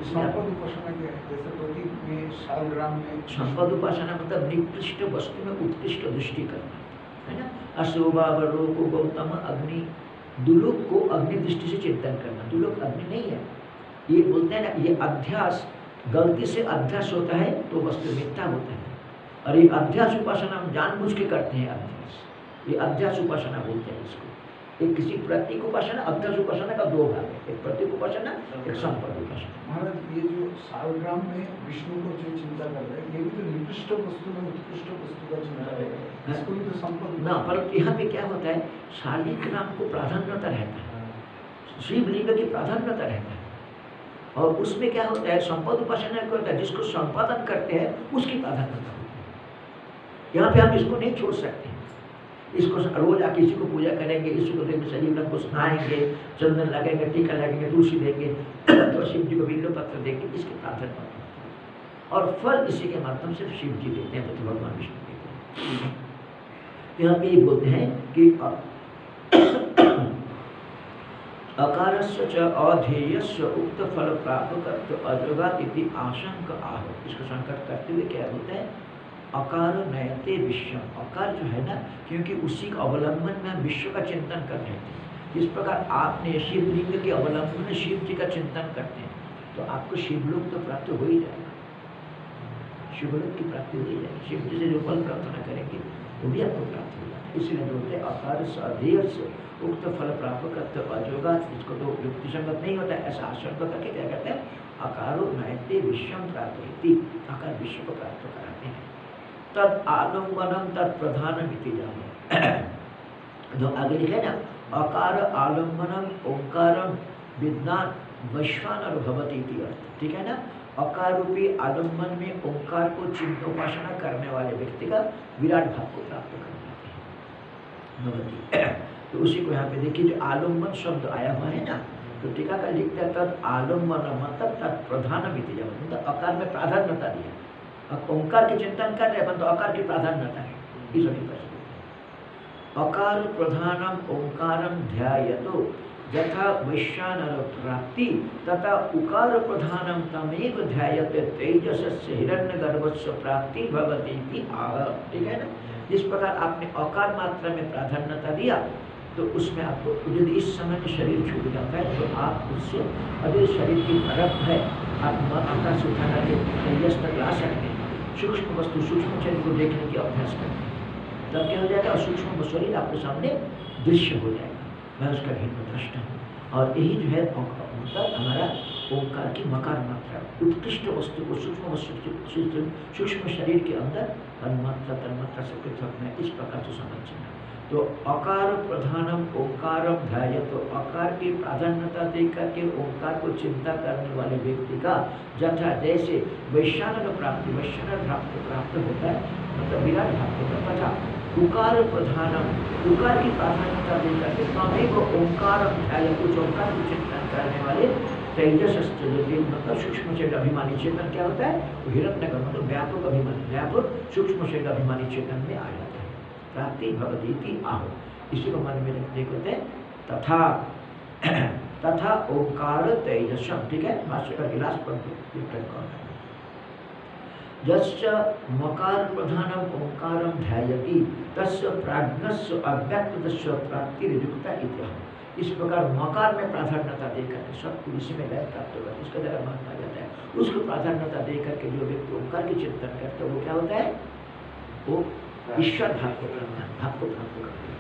संपद उपासना है मतलब निकृष्ट वस्तु में उत्कृष्ट दृष्टि करना है ना? अशोभा गौतम अग्नि दुलोक को अग्नि दृष्टि से चिंतन करना। दुलोक अग्नि नहीं है। ये बोलते हैं ना ये अध्यास गलती से अध्यास होता है तो वस्तु मिथ्या होता है। और ये अध्यास उपासना हम जानबूझ के करते हैं अध्यास ये अध्यास उपासना बोलते हैं इसको। एक किसी प्रतीक उपासना अध्यास उपासना का दो भाग है। एक प्रतीक उपासना एक संपद उपासना। महाराज ये जो शालग्राम में विष्णु को जो चिंता कर रहे हैं ये भी तो निकृष्ट वस्तु में उत्कृष्ट वस्तु का चिंता कर रहे इसको भी तो संपद ना परंतु यहाँ पे क्या होता है शालिग्राम को प्राधान्यता रहता है। शिवलिंग की प्राधान्यता रहता है। और उसमें क्या होता है, संपद उपासना क्या होता है, जिसको संपादन करते हैं, उसकी प्राधान्यता होती है यहाँ पे हम इसको नहीं छोड़ सकते। इसको रोज आके इसी को पूजा करेंगे, इसी को देंगे, शरीर को स्नाएँगे चंदन लगेंगे, टीका लगेंगे, तुलसी देंगे तो शिव जी को बिल्लो पत्र देंगे, इसकी प्रार्थना और फल इसी के माध्यम से शिव जी देते हैं भगवान विष्णु देते हैं। यहाँ पे ये बोलते हैं कि अकारस्य च अधेयस्य उक्त फल प्राप्त अजोगात इति आशंक आह। इसको संकट करते हुए क्या बोलते हैं? अकार नयते विश्व अकार जो है ना, क्योंकि उसी का अवलंबन में विश्व का चिंतन कर रहे थे। जिस प्रकार आपने शिवलिंग के अवलंबन में शिव जी का चिंतन करते हैं। तो आपको शिवलोक तो प्राप्त हो ही जाएगा। शिवलोक की प्राप्ति हो ही जाएगी। शिव जी से जो फल प्रार्थना करेंगे, वो भी आपको प्राप्त हो जाएगा। इसलिए बोलते हैं अकार से अधेय से उक्त फल प्राप्त करते अजोगा इसको तो युक्ति संगत नहीं होता है ऐसा आशंका करके क्या कहते हैं? अकारो नयते विश्वम प्राप्त आकार विश्व को प्राप्त कराते हैं। तद आलम्बनम तद प्रधान मिति जाने जो आगे लिखा ना, अकार आलम्बनम, ओंकारम, विज्ञान वैश्वानर भवती इति अर्थ। ठीक है ना? अकार रूपी आलंबन में ओंकार को चिंत उपासना करने वाले व्यक्ति का विराट भाव को प्राप्त कर जाते भवती तो उसी को यहाँ पे देखिए जो आलंबन शब्द आया हुआ है ना तो टीका का लिखते हैं तद आलंबन मतलब तद प्रधान मिति जाने मतलब अकार में प्राधान्यता दिया ओंकार के चिंतन कर रहे हैं तो अकार की प्राधान्यता है। इस प्रश्न अकार प्रधानम ओंकारम ध्यायतो, यथा वैश्वानर प्राप्ति, तथा उकार प्रधानम तमेव ध्यायते तेजस से हिरण्य गर्भस्व प्राप्ति भवती आह। ठीक है ना? जिस प्रकार आपने अकार मात्रा में प्राधान्यता दिया तो उसमें आपको यदि इस समय में शरीर छूट जाता है तो आप उससे अगर शरीर की तरफ़ है आप आकाश उठाना ला सकते हैं। सूक्ष्म वस्तु, सूक्ष्म शरीर को देखने की अभ्यास करते हैं। तब क्या हो जाएगा? सूक्ष्म शरीर आपके सामने दृश्य हो जाएगा। मैं उसका भिन्न दृष्टा हूँ। और यही जो है मतलब हमारा ओंकार की मकार मात्रा। उत्कृष्ट वस्तु को, सूक्ष्म सूक्ष्म सूक्ष्म शरीर के अंदर तन्मात्रा तन्मात्रा से पृथक में इस प्रकार से समझना। तो अकार प्रधानम ओंकारम ध्याय तो अकार की प्राधान्यता दे करके ओंकार को चिंता करने वाले व्यक्ति का जथा जैसे वैश्वानर प्राप्ति वैश्वानर प्राप्त प्राप्त होता है मतलब विराट होता है तथा उकार प्रधानम, उकार की प्राधान्यता दे करके तमेव ओंकार ध्याय, कुछ ओंकार की चिंतन करने वाले तेजस मतलब अभिमानी चेतन क्या होता है? हिरण्य मतलब व्यापक अभिमानी, व्यापक सूक्ष्म शरीर अभिमानी चेतन में आ जाता है। प्राप्ति भवती आहो। इसी को मन में रखने को तथा तथा ओंकार तेजसम ठीक है? भाष्य का विलास पर यश्च मकार प्रधानम ओंकारम ध्यायति, तस्य प्राज्ञस्य अव्यक्तस्य प्राप्तिर्युक्ता इत्यह इस प्रकार मकार में प्राधान्यता दे करके सबको इसी में लय प्राप्त होगा, इसका जरा मानना जाता है। उसको प्राधान्यता दे करके जो व्यक्ति ओंकार की चिंतन करते हैं, वो क्या होता है? वो ईश्वर भाव को प्राप्त भाव को प्राप्त करते हैं।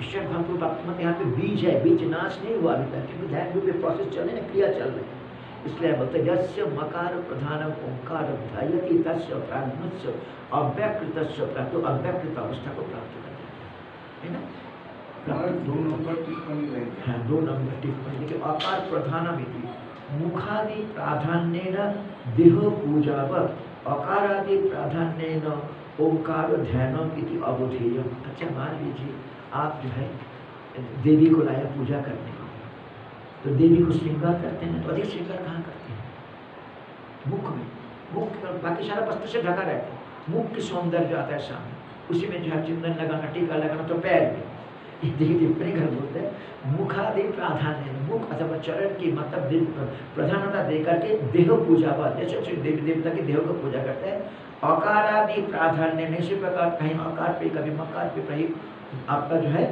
ईश्वर भाव को प्राप्त मतलब यहाँ पे बीज है बीज नाश नहीं हुआ अभी तक। क्योंकि ध्यान रूप प्रोसेस चल रहे हैं क्रिया चल रही है। इसलिए बोलते यस्य मकार प्रधान ओंकार ध्यायति तस्य प्राज्ञस्य अव्यकृतस्य प्राप्त अव्यकृत अवस्था को प्राप्त करते हैं। है ना? दो नंबर टिप्पणी रहेगी हाँ। दो नंबर टिप्पणी। देखिए अकार प्रधानमिति मुखादि प्राधान्येन देह पूजावत। अकारादि प्राधान्येन ओंकार ध्यानम इति अवधेयम अच्छा मान लीजिए, आप जो है, देवी को लाया पूजा करने को तो देवी को श्रृंगार करते हैं तो अधिक श्रृंगार कहाँ करते हैं? मुख में। मुख बाकी सारा वस्त्र से ढका रहता है। मुख की सौंदर्य आता है सामने, उसी में जो है चिंदन लगाना, टीका लगाना तो पैर में। टिप्पणी बोलते मुखादि प्राधान्य मुख अथवा चरण की मतलब प्रधानता दे करके देह पूजा पर जैसे देवी देवता के देह को पूजा करते हैं। अकारादि प्राधान्य में इसी प्रकार कहीं अकार पे, कभी मकार पे, कहीं आपका जो है,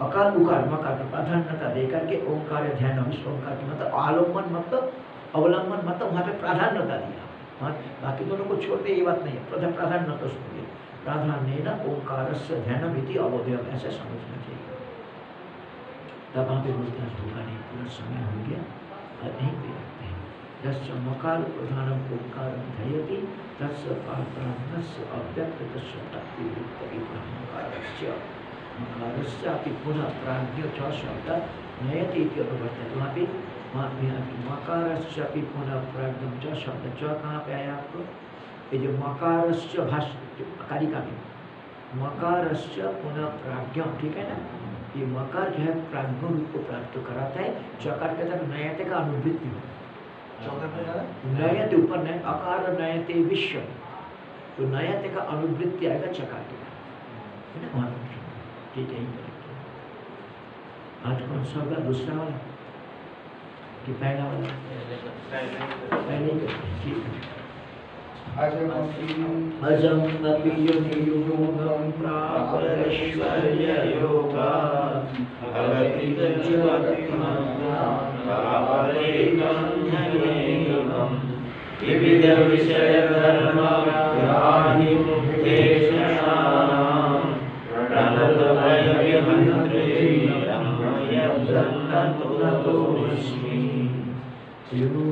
अकार, उकार, मकार की प्राधान्यता दे करके ओंकार, ध्यान ओंकार की मतलब आलंबन मतलब अवलंबन मतलब वहाँ पे प्राधान्यता दिया। हाँ बाकी दोनों को छोड़ते ये बात नहीं है। प्रधान, प्राधान्यता दिया। प्राधान्य न ओंकार से ध्यान अवोधय ऐसा समझना चाहिए। तब वहाँ पे बोलते हैं धोखा नहीं, पूरा समय हो गया और नहीं पे रखते हैं। यश मकार प्रधानम ओंकार धयति, तस्य प्रार्थनस्य अव्यक्त, तस्य तत्ति मकारस्य अपि पुनः प्राज्ञ च शब्द नयति इति अनुवर्तते। वहाँ पे वहाँ पे यहाँ पे मकारस्य अपि पुनः प्राज्ञ च शब्द च कहाँ पे आया आपको? ये जो मकारस्य भाष्य कारिका में। मकारस्य पुनः प्राज्ञ, ठीक है ना? ये मकार जो है प्राज्ञ रूप को प्राप्त कराता है चकार के तक नयते का अनुवृत्ति हो। नयते ऊपर नय अकार नयते विश्व। तो नयते का अनुवृत्ति आएगा चकार के है ना? ठीक है आज कौन सा होगा? दूसरा वाला? कि पहला वाला? पहले ही करते हैं। ठीक है अजम अपि योगं प्रापरैश्वर्ययोगा भगति गतिमग्नापरेकं विविधविषयधर्मग्राहिमुक्तेषणानां प्रणतभयविहन्त्रे ब्रह्मयब्दन्नतोऽस्मि यो